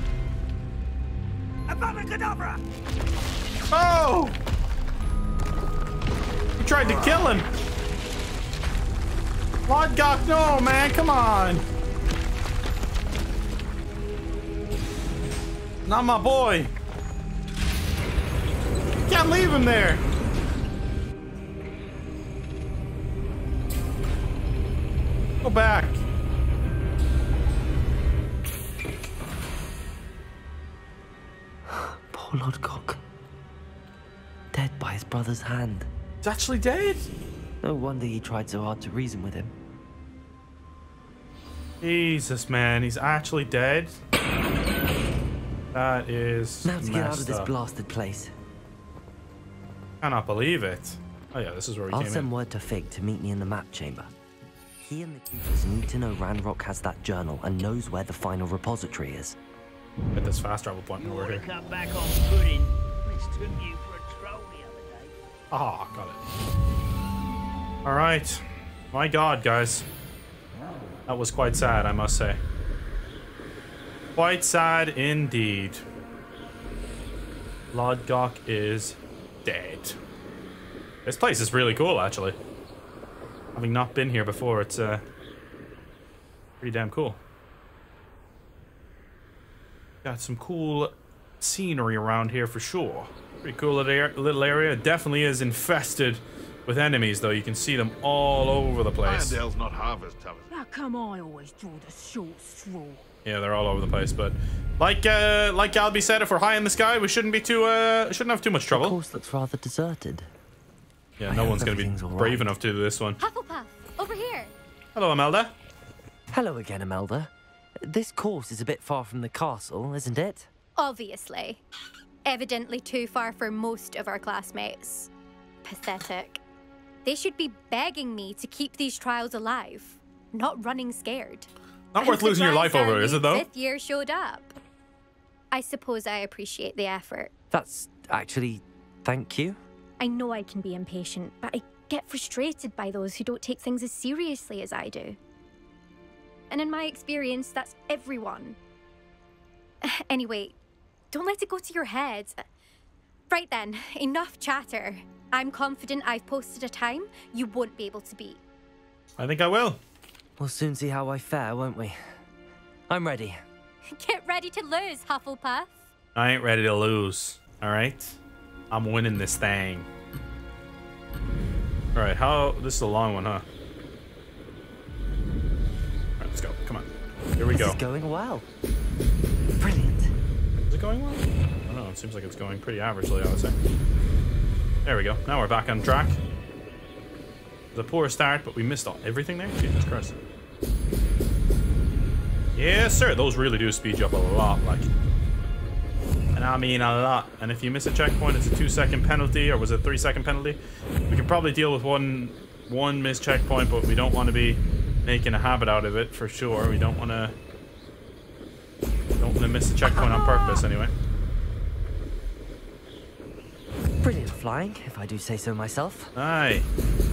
Avada Oh! You tried to kill him. Lodgok, no, man, come on. Not my boy. Can't leave him there. Go back. By his brother's hand. He's actually dead. No wonder he tried so hard to reason with him. Jesus, man, he's actually dead. That is Now to get out of this up. blasted place. Cannot believe it. Oh yeah, this is where we I'll came send in. word to Fig to meet me in the map chamber. He and the keepers need to know Ranrock has that journal and knows where the final repository is. At this fast travel point when we're here. Cut back on pudding. Mistook you Ah, got it. All right. My God, guys. That was quite sad, I must say. Quite sad indeed. Lodgok is dead. This place is really cool, actually. Having not been here before, it's uh, pretty damn cool. Got some cool scenery around here for sure. Pretty cool little area. It definitely is infested with enemies, though. You can see them all over the place. Irondale's not half as tough as How come I always draw the short straw? Yeah, they're all over the place. But like uh, like Albie said, if we're high in the sky, we shouldn't be too uh, shouldn't have too much The trouble. course looks rather deserted. Yeah, I no one's gonna be everything's brave right. enough to do this one. Hufflepuff, over here. Hello, Imelda. Hello again, Imelda. This course is a bit far from the castle, isn't it? Obviously. Evidently too far for most of our classmates. Pathetic. They should be begging me to keep these trials alive, not running scared. Not I'm worth losing your life over, is it though? Fifth year showed up. I suppose I appreciate the effort. That's actually. Thank you. I know I can be impatient, but I get frustrated by those who don't take things as seriously as I do. And in my experience, that's everyone. Anyway, don't let it go to your head. Right then, enough chatter. I'm confident I've posted a time you won't be able to beat. I think I will. We'll soon see how I fare, won't we? I'm ready. Get ready to lose, Hufflepuff. I ain't ready to lose. All right, I'm winning this thing. All right, how? This is a long one, huh? All right, let's go. Come on. Here we this go. is going well. It going well? I don't know. It seems like it's going pretty averagely, I would say. There we go. Now we're back on track. The poor start, but we missed all, everything there? Jesus Christ. Yes, sir. Those really do speed you up a lot, like. And I mean a lot. And if you miss a checkpoint, it's a two second penalty, or was it three second penalty? We can probably deal with one one missed checkpoint, but we don't want to be making a habit out of it for sure. We don't want to don't want to miss the checkpoint on purpose anyway. Brilliant flying, if I do say so myself. Aye.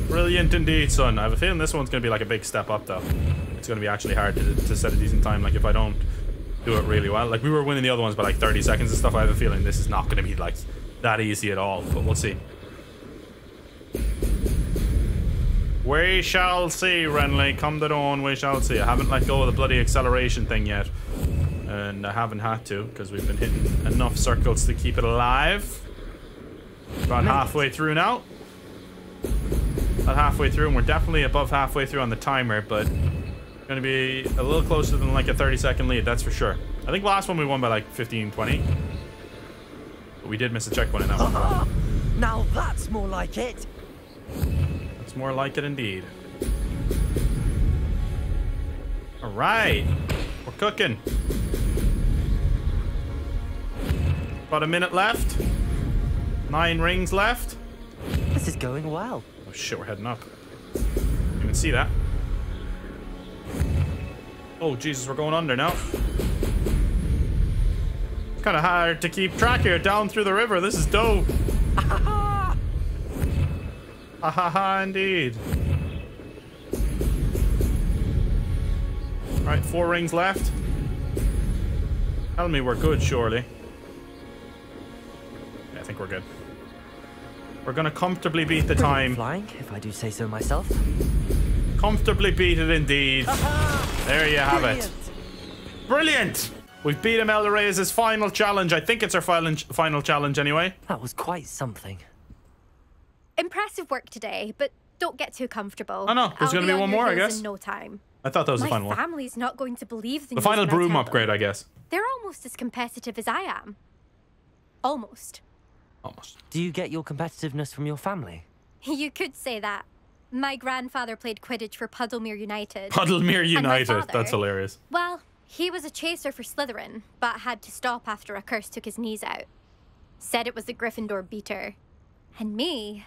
Brilliant indeed, son. I have a feeling this one's going to be like a big step up, though. It's going to be actually hard to, to set a decent time. Like, if I don't do it really well. Like, we were winning the other ones by like 30 seconds and stuff. I have a feeling this is not going to be like that easy at all, but we'll see. We shall see, Renly. Come the dawn, we shall see. I haven't let go of the bloody acceleration thing yet. And I haven't had to, because we've been hitting enough circles to keep it alive. About halfway through now. About halfway through, and we're definitely above halfway through on the timer, but going to be a little closer than like a 30 second lead, that's for sure. I think last one we won by like 15, 20. But we did miss a checkpoint in that one. Now that's more like it. It's more like it indeed. All right, we're cooking. About a minute left. Nine rings left. This is going well. Oh shit, we're heading up. You can see that. Oh Jesus, we're going under now. Kind of hard to keep track here down through the river. This is dope. Ha ha ha, indeed. All right, four rings left. Tell me we're good, surely. Yeah, I think we're good. We're gonna comfortably beat the time. Flying, if I do say so myself. Comfortably beat it indeed. There you have it. Brilliant! We've beat Imelda Reyes' final challenge. I think it's our final, final challenge anyway. That was quite something. Impressive work today, but don't get too comfortable. Oh, no, there's I'll gonna be on one more, I guess. In no time. I thought that was My the final one. family's not going to believe the, The final when I broom upgrade, them. I guess. They're almost as competitive as I am. Almost. Almost. Do you get your competitiveness from your family? You could say that. My grandfather played Quidditch for Puddlemere United. Puddlemere United. father- That's hilarious. Well, he was a chaser for Slytherin, but had to stop after a curse took his knees out. Said it was the Gryffindor beater. And me,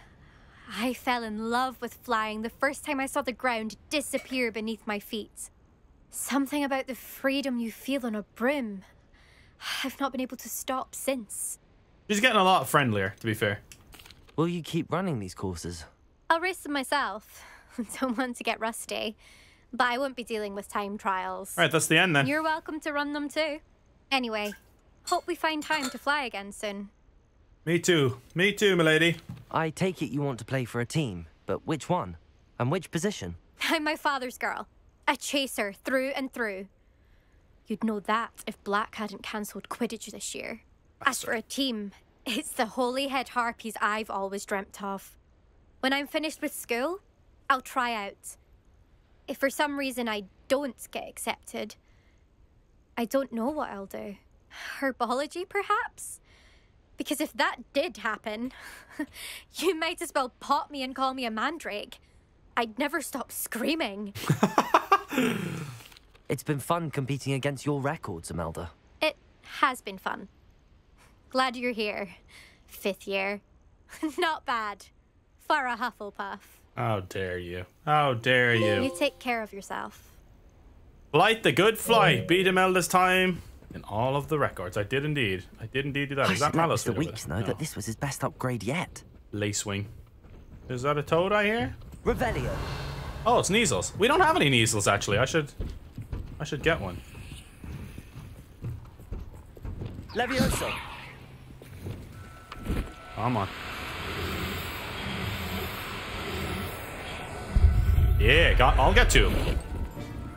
I fell in love with flying the first time I saw the ground disappear beneath my feet. Something about the freedom you feel on a brim. I've not been able to stop since. She's getting a lot friendlier, to be fair. Will you keep running these courses? I'll race them myself. Don't want to get rusty. But I won't be dealing with time trials. All right, that's the end then. You're welcome to run them too. Anyway, hope we find time to fly again soon. Me too. Me too, milady. I take it you want to play for a team, but which one? And which position? I'm my father's girl. A chaser through and through. You'd know that if Black hadn't cancelled Quidditch this year. As for a team, it's the Holyhead Harpies I've always dreamt of. When I'm finished with school, I'll try out. If for some reason I don't get accepted, I don't know what I'll do. Herbology, perhaps? Because if that did happen, you might as well pot me and call me a mandrake. I'd never stop screaming. It's been fun competing against your records, Imelda. It has been fun. Glad you're here. Fifth year. Not bad. For a Hufflepuff. How dare you? How dare you? You take care of yourself. Flight the good flight. Beat Imelda's time in all of the records. I did indeed. I did indeed do that. I Is should that let Mallow Mr. Weekes know that this was his best upgrade yet. Lacewing. Is that a toad I hear? Revelio. Oh, it's Kneazles. We don't have any Kneazles actually. I should I should get one. Levioso. Come on. Yeah, got. I'll get two.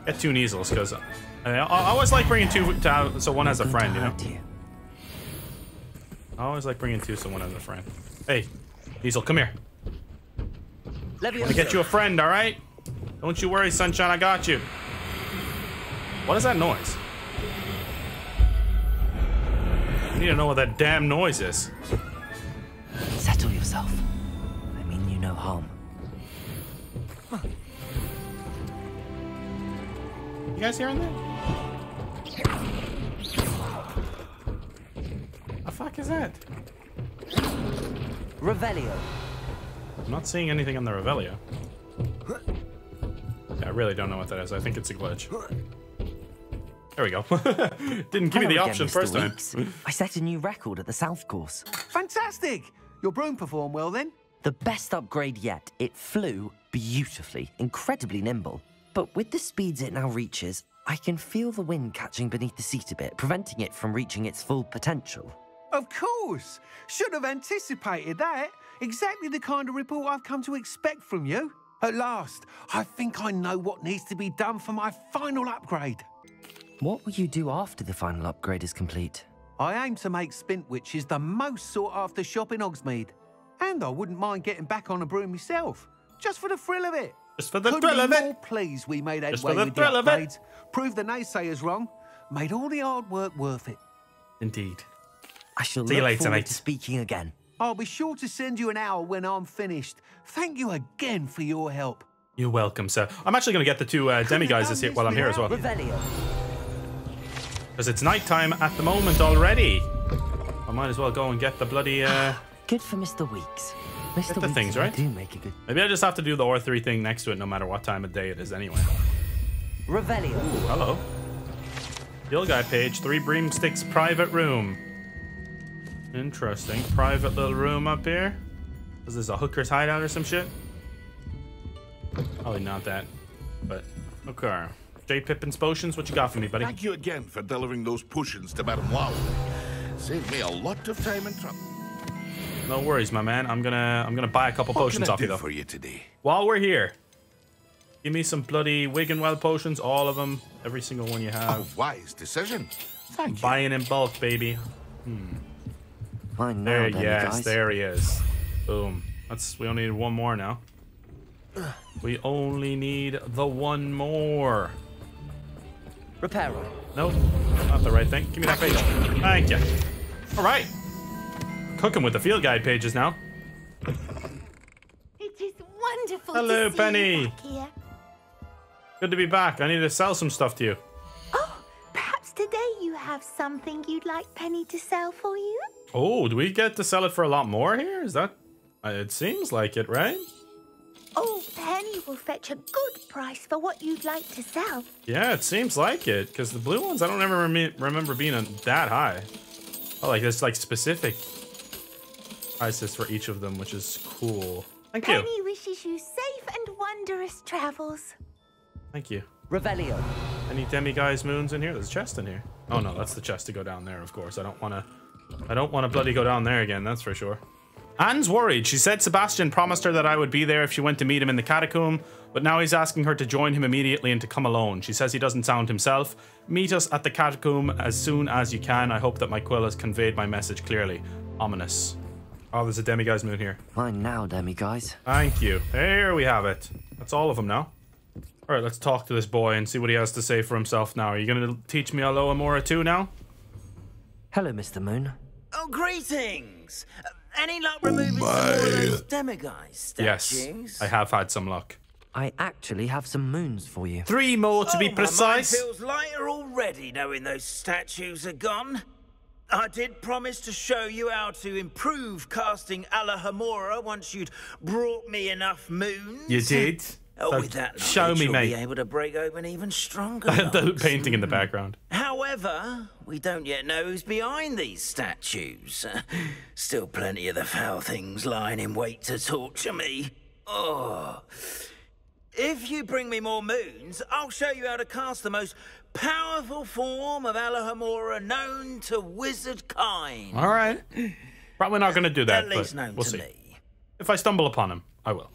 Get two Kneazles because uh, I, I always like bringing two to so one has a friend. You know. I always like bringing two so one has a friend. Hey, Kneazle, come here. I'm gonna get you a friend, all right? Don't you worry, sunshine. I got you. What is that noise? I need to know what that damn noise is. Settle yourself. I mean you no harm. You guys hearing that? The fuck is that? Revelio. I'm not seeing anything on the Revelio. Yeah, I really don't know what that is. I think it's a glitch. There we go. Didn't give me the again, option Mr. first time. I set a new record at the South Course. Fantastic! Your broom performed well then? The best upgrade yet. It flew beautifully, incredibly nimble. But with the speeds it now reaches, I can feel the wind catching beneath the seat a bit, preventing it from reaching its full potential. Of course! Should have anticipated that. Exactly the kind of report I've come to expect from you. At last, I think I know what needs to be done for my final upgrade. What will you do after the final upgrade is complete? I aim to make Spintwitches the most sought after shop in Hogsmeade. And I wouldn't mind getting back on a broom myself, just for the thrill of it. Just for the Couldn't thrill be of it. more pleased we made Just headway for the with thrill the of upgrades, proved the naysayers wrong, made all the hard work worth it. Indeed. I shall See you look later, forward mate. to speaking again. I'll be sure to send you an hour when I'm finished. Thank you again for your help. You're welcome, sir. I'm actually going to get the two uh, demiguise this here while I'm here as well. Revelio. Because it's nighttime at the moment already. I might as well go and get the bloody. Uh, Good for Mr. Weekes. Mr. Get the Weekes things, right? do make a good maybe I just have to do the R3 thing next to it no matter what time of day it is anyway. Revelio. Ooh, hello. Deal guy page, three broomsticks, private room. Interesting. Private little room up here. Is this a hooker's hideout or some shit? Probably not that. But, okay. J. Pippin's potions, what you got for me, buddy? Thank you again for delivering those potions to Madame Wow. Saved me a lot of time and trouble. No worries, my man. I'm gonna I'm gonna buy a couple What potions can I off you do though. for you today? While we're here, give me some bloody Wiggenweld potions, all of them, every single one you A have. wise decision. Thank you. Buying in bulk, baby. Hmm. Fine now, There, yes, guys. there he is. Boom. That's we only need one more now. We only need the one more. Reparo. Nope, not the right thing. Give me that page. Thank you. All right. Cooking with the field guide pages now. It is wonderful Hello, to see Penny. you back here. Good to be back. I need to sell some stuff to you. Oh, perhaps today you have something you'd like Penny to sell for you? Oh, do we get to sell it for a lot more here? Is that? uh, It seems like it, right? Oh, Penny will fetch a good price for what you'd like to sell. Yeah, it seems like it. Because the blue ones, I don't ever rem- remember being uh, that high. Oh, like there's like specific prices for each of them, which is cool. Thank you. Penny wishes you safe and wondrous travels. Thank you. Revelio. Any demiguise moons in here? There's a chest in here. Oh no, that's the chest to go down there, of course. I don't want to... I don't want to bloody go down there again, that's for sure. Anne's worried. She said Sebastian promised her that I would be there if she went to meet him in the catacomb, but now he's asking her to join him immediately and to come alone. She says he doesn't sound himself. Meet us at the catacomb as soon as you can. I hope that my quill has conveyed my message clearly. Ominis. Oh, there's a demiguise moon here. Fine now, demiguise. Thank you. There we have it. That's all of them now. All right, let's talk to this boy and see what he has to say for himself now. Are you going to teach me Alohomora too now? Hello, Mr. Moon. Oh, greetings! Any luck removing some of those demiguise statues? Yes, I have had some luck. I actually have some moons for you. Three more to oh, be My mind precise. feels lighter already knowing those statues are gone. I did promise to show you how to improve casting Alohomora once you'd brought me enough moons. You did? Oh, So with that show me, you'll mate. be able to break open even stronger. the painting in the hmm. background. However, we don't yet know who's behind these statues. Still plenty of the foul things lying in wait to torture me. Oh. If you bring me more moons, I'll show you how to cast the most powerful form of Alohomora known to wizard kind. All right. Probably not going to do that, At least but known we'll to see. me. If I stumble upon him, I will.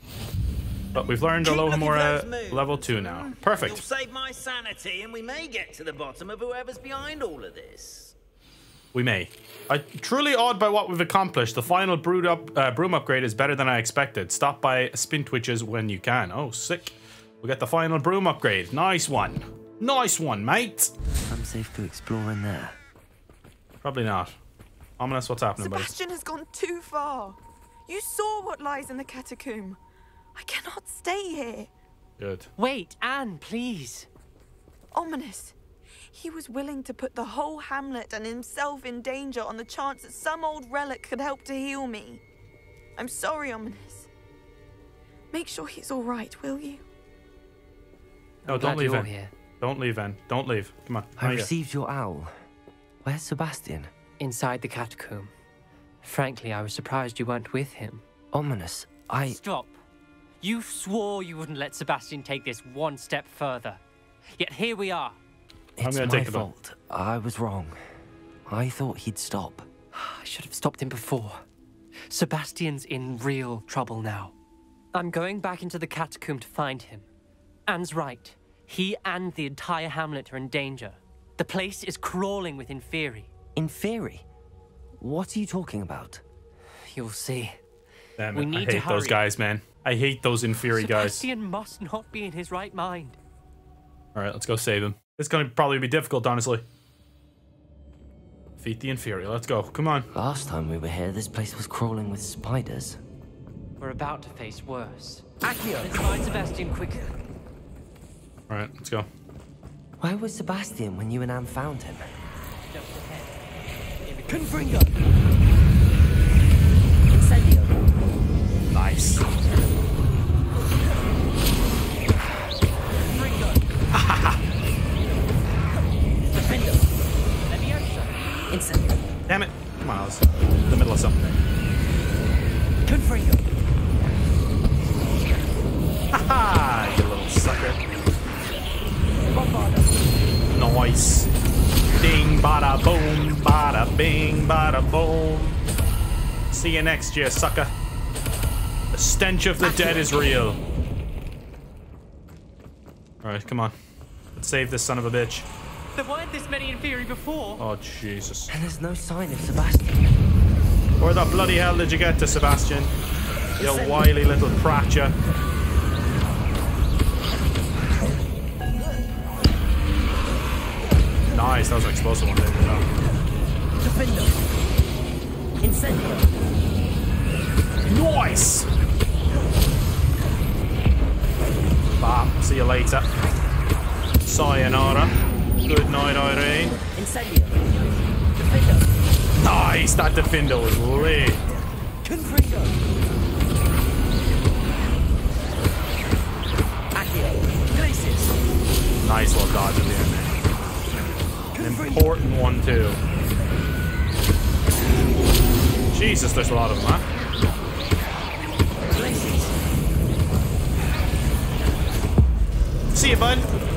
But we've learned Keep Aloha looking for Mora those moons. level 2 now. You'll Perfect. save my sanity, and we may get to the bottom of whoever's behind all of this. We may. I'm truly awed by what we've accomplished. The final brood up, uh, broom upgrade is better than I expected. Stop by Spintwitches when you can. Oh, sick. We get the final broom upgrade. Nice one. Nice one, mate. I'm safe to explore in there. Probably not. Ominis, what's happening, buddy? Sebastian has gone too far. You saw what lies in the catacomb. I cannot stay here. Good. Wait, Anne, please. Ominis. He was willing to put the whole hamlet and himself in danger on the chance that some old relic could help to heal me. I'm sorry, Ominis. Make sure he's all right, will you? No, I'm don't leave you're here. Don't leave in. Don't leave. Come on. I Not yet. received your owl. Where's Sebastian? Inside the catacomb. Frankly, I was surprised you weren't with him. Ominis. I. Stop. You swore you wouldn't let Sebastian take this one step further. Yet here we are. It's gonna my take it on. fault. I was wrong. I thought he'd stop. Ah, I should have stopped him before. Sebastian's in real trouble now. I'm going back into the catacomb to find him. Anne's right. He and the entire hamlet are in danger. The place is crawling with Inferi. Inferi? What are you talking about? You'll see. Damn We it. I need to hate those guys, man. I hate those inferi guys. Sebastian must not be in his right mind. All right, let's go save him. It's going to probably be difficult, honestly. Defeat the Inferi. Let's go. Come on. Last time we were here, this place was crawling with spiders. We're about to face worse. Accio! Let's find Sebastian quicker. All right, let's go. Where was Sebastian when you and Anne found him? Just ahead. Confringo! Incendio! Nice. Damn it. Come on, I was in the middle of something. Confringo! Haha, -ha, ha you little sucker. Nice. Ding, bada, boom, bada, bing, bada, boom. See you next year, sucker. The stench of the dead is real. Alright, come on. Let's save this son of a bitch. There weren't this many in theory before. Oh, Jesus. And there's no sign of Sebastian. Where the bloody hell did you get to, Sebastian? You wily little prat, ya. Nice, that was an explosive one, didn't you know? Incendio! Nice! Bam, see you later. Sayonara. Good night, Irene. Incendio! Nice, that Diffindo was lit. Confringo! Accio! Glacius! Nice little dodge at the end. An important one, too. Jesus, there's a lot of them, huh? See you, bud.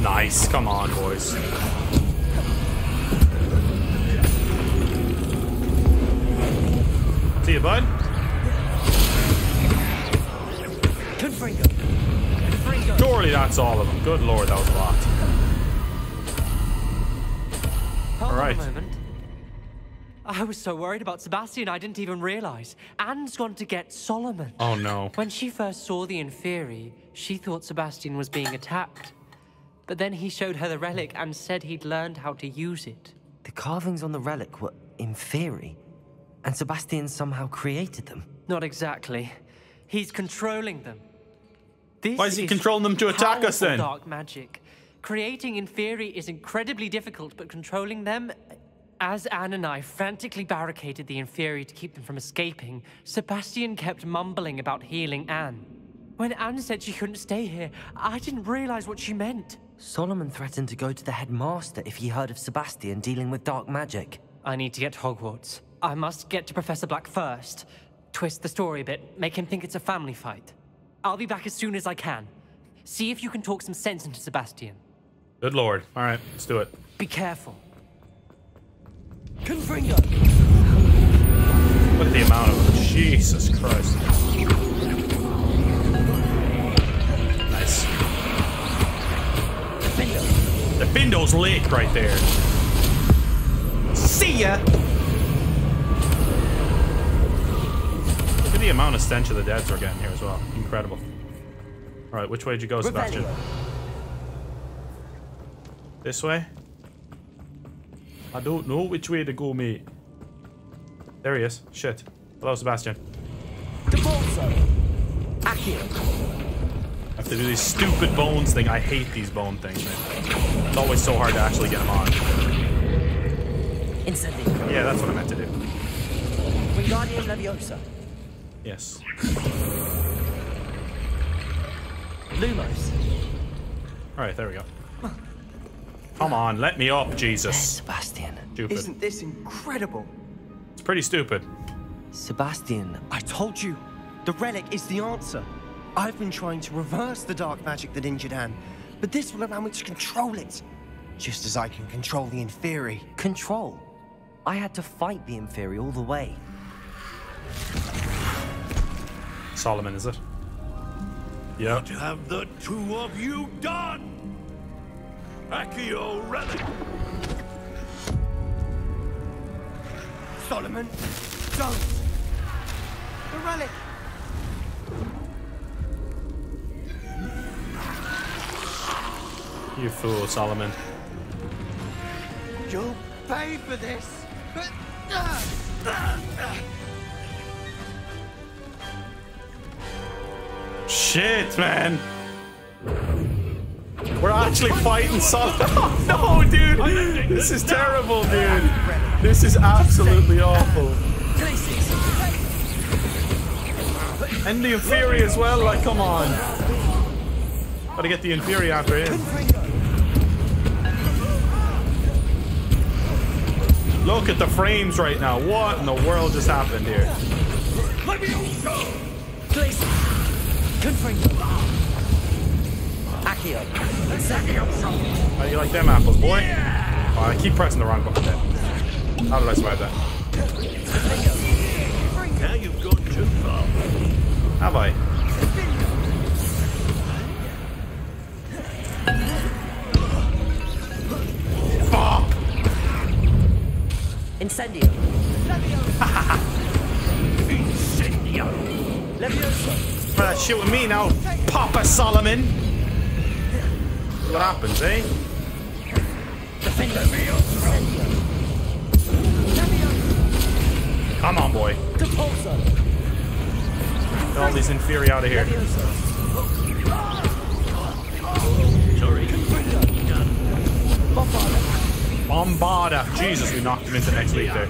Nice, come on, boys. See you, bud. Confringo! Confringo! Surely that's all of them. Good lord, that was a lot. Hold All right. On a moment. I was so worried about Sebastian, I didn't even realize. Anne's gone to get Solomon. Oh no. When she first saw the Inferi, she thought Sebastian was being attacked. But then he showed her the relic and said he'd learned how to use it. The carvings on the relic were inferi, and Sebastian somehow created them. Not exactly. He's controlling them. This Why is he controlling them to attack us then? Dark magic. Creating Inferi is incredibly difficult, but controlling them. As Anne and I frantically barricaded the Inferi to keep them from escaping, Sebastian kept mumbling about healing Anne. When Anne said she couldn't stay here, I didn't realize what she meant. Solomon threatened to go to the headmaster if he heard of Sebastian dealing with dark magic. I need to get to Hogwarts. I must get to Professor Black first. Twist the story a bit, make him think it's a family fight. I'll be back as soon as I can. See if you can talk some sense into Sebastian. Good lord. All right, let's do it. Be careful. Confringo! Look at the amount of them. Jesus Christ. Nice. Diffindo's lit right there. See ya! Look at the amount of stench of the deads we're getting here as well. Incredible. Alright, which way did you go, Sebastian? This way? I don't know which way to go, mate. There he is. Shit. Hello, Sebastian. I have to do these stupid bones thing. I hate these bone things, man. It's always so hard to actually get them on. Incendio! Yeah, that's what I meant to do. Wingardium Leviosa! Yes. Lumos! Alright, there we go. Come on, let me up, Jesus. Sebastian. Stupid. Isn't this incredible? It's pretty stupid. Sebastian. I told you, the relic is the answer. I've been trying to reverse the dark magic that injured Anne, but this will allow me to control it. Just as I can control the Inferi. Control? I had to fight the Inferi all the way. Solomon, is it? Yeah. What have the two of you done? Accio Relic! Solomon, don't! The relic! You fool, Solomon. You'll pay for this! But... Uh, uh, uh. Shit, man! We're actually fighting Solomon. Oh, no, dude. This is terrible, dude. This is absolutely awful. And the Inferi as well, like, come on. Gotta get the Inferi after him. Look at the frames right now. What in the world just happened here? Accio. How do you like them apples, boy? Oh, I keep pressing the wrong button there. How did I survive that? Now you've gone too far. Have I? Fuck! Incendio. Incendio. Levioso. Try that shit with me now, Papa Solomon. What happens, eh? Come on, boy. Get all these inferi out of here. Bombarda. Jesus, we knocked him into next week there.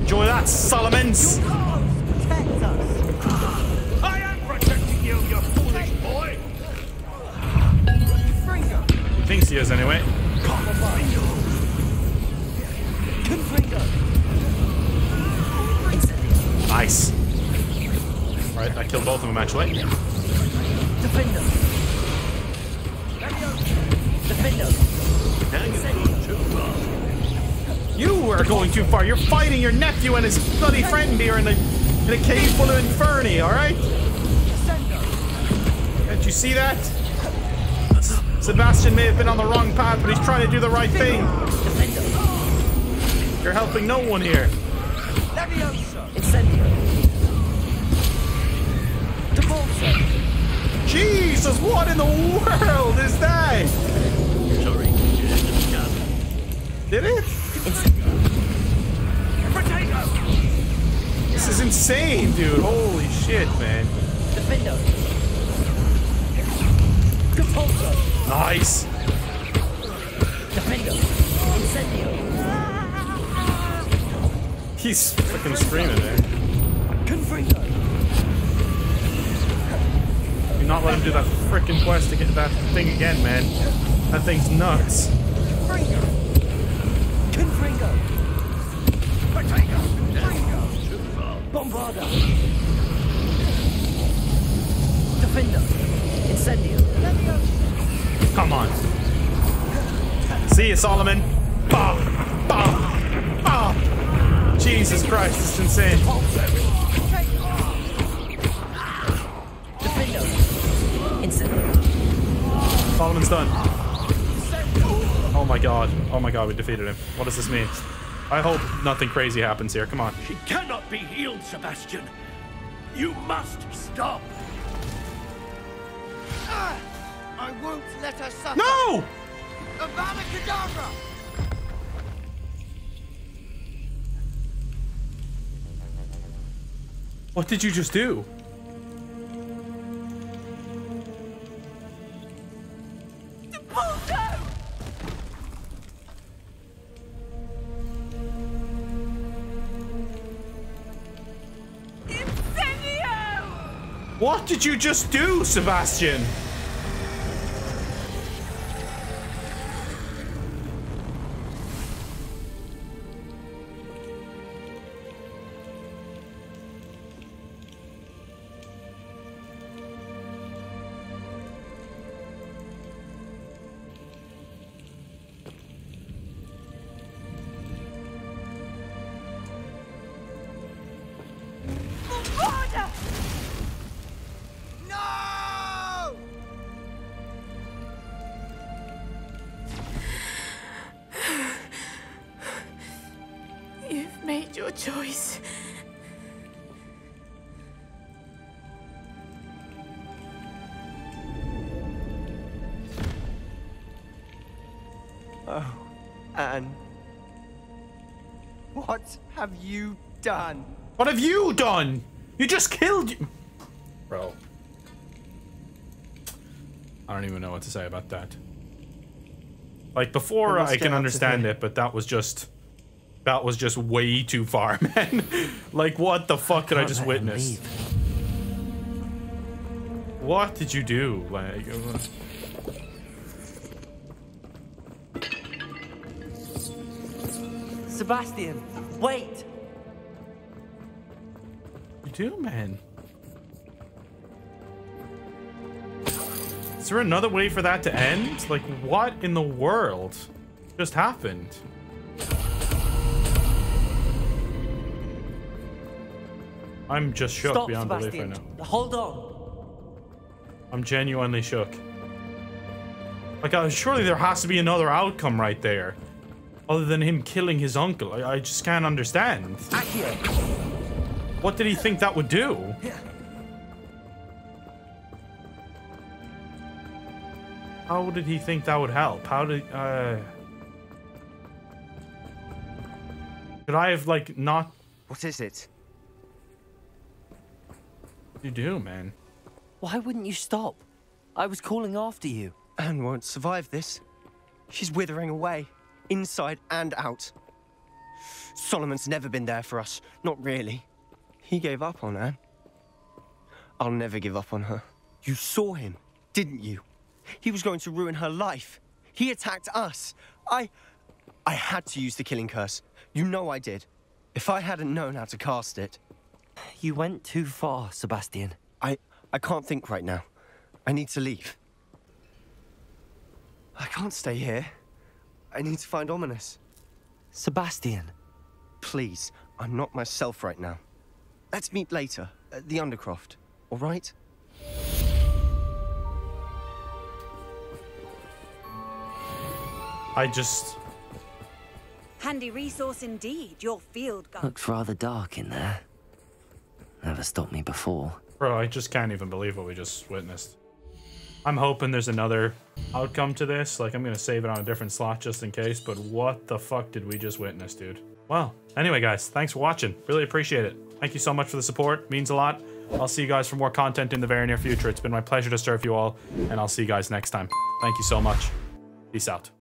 Enjoy that, Solomons. Is anyway. Nice. Right, that killed both of them actually. You are going too far. You're fighting your nephew and his bloody friend here in a in a cave full of inferni, alright? Can't you see that? Sebastian may have been on the wrong path, but he's trying to do the right thing. You're helping no one here. Jesus, what in the world is that? Did it? This is insane, dude. Holy shit, man. Diffindo. Compulso. Nice. Diffindo. Incendio. He's freaking screaming there. Confringo. Do not let him do that freaking quest to get that thing again, man. That thing's nuts. Confringo. Bombarda. Diffindo. Incendio. Come on. See you, Solomon. Bah, bah, bah. Jesus Christ, it's insane. Solomon's done. Oh my god. Oh my god, we defeated him. What does this mean? I hope nothing crazy happens here. Come on. She cannot be healed, Sebastian. You must stop. Ah! I won't let her suffer. No! Avada Kedavra! What did you just do? What did you just do, Sebastian? You done? What have you done? You just killed you. Bro. I don't even know what to say about that. Like before I can understand it, but that was just that was just way too far, man. like what the fuck did I just witness? What did you do? Like uh, Sebastian, wait! Do, man? Is there another way for that to end? Like what in the world just happened? I'm just shook Stop, beyond belief right now. Hold on. I'm genuinely shook. Like, uh, surely there has to be another outcome right there. Other than him killing his uncle. I, I just can't understand. What did he think that would do? How did he think that would help? How did, uh... Could I have, like, not... What is it? You do, man. Why wouldn't you stop? I was calling after you. Anne won't survive this. She's withering away, inside and out. Solomon's never been there for us. Not really. He gave up on Anne. I'll never give up on her. You saw him, didn't you? He was going to ruin her life. He attacked us. I. I had to use the killing curse. You know I did. If I hadn't known how to cast it. You went too far, Sebastian. I. I can't think right now. I need to leave. I can't stay here. I need to find Ominis. Sebastian. Please, I'm not myself right now. Let's meet later at the Undercroft, all right? I just... Handy resource indeed, your field gun. Looks rather dark in there. Never stopped me before. Bro, I just can't even believe what we just witnessed. I'm hoping there's another outcome to this. Like, I'm gonna save it on a different slot just in case, but what the fuck did we just witness, dude? Well, anyway, guys, thanks for watching. Really appreciate it. Thank you so much for the support. Means a lot. I'll see you guys for more content in the very near future. It's been my pleasure to serve you all, and I'll see you guys next time. Thank you so much. Peace out.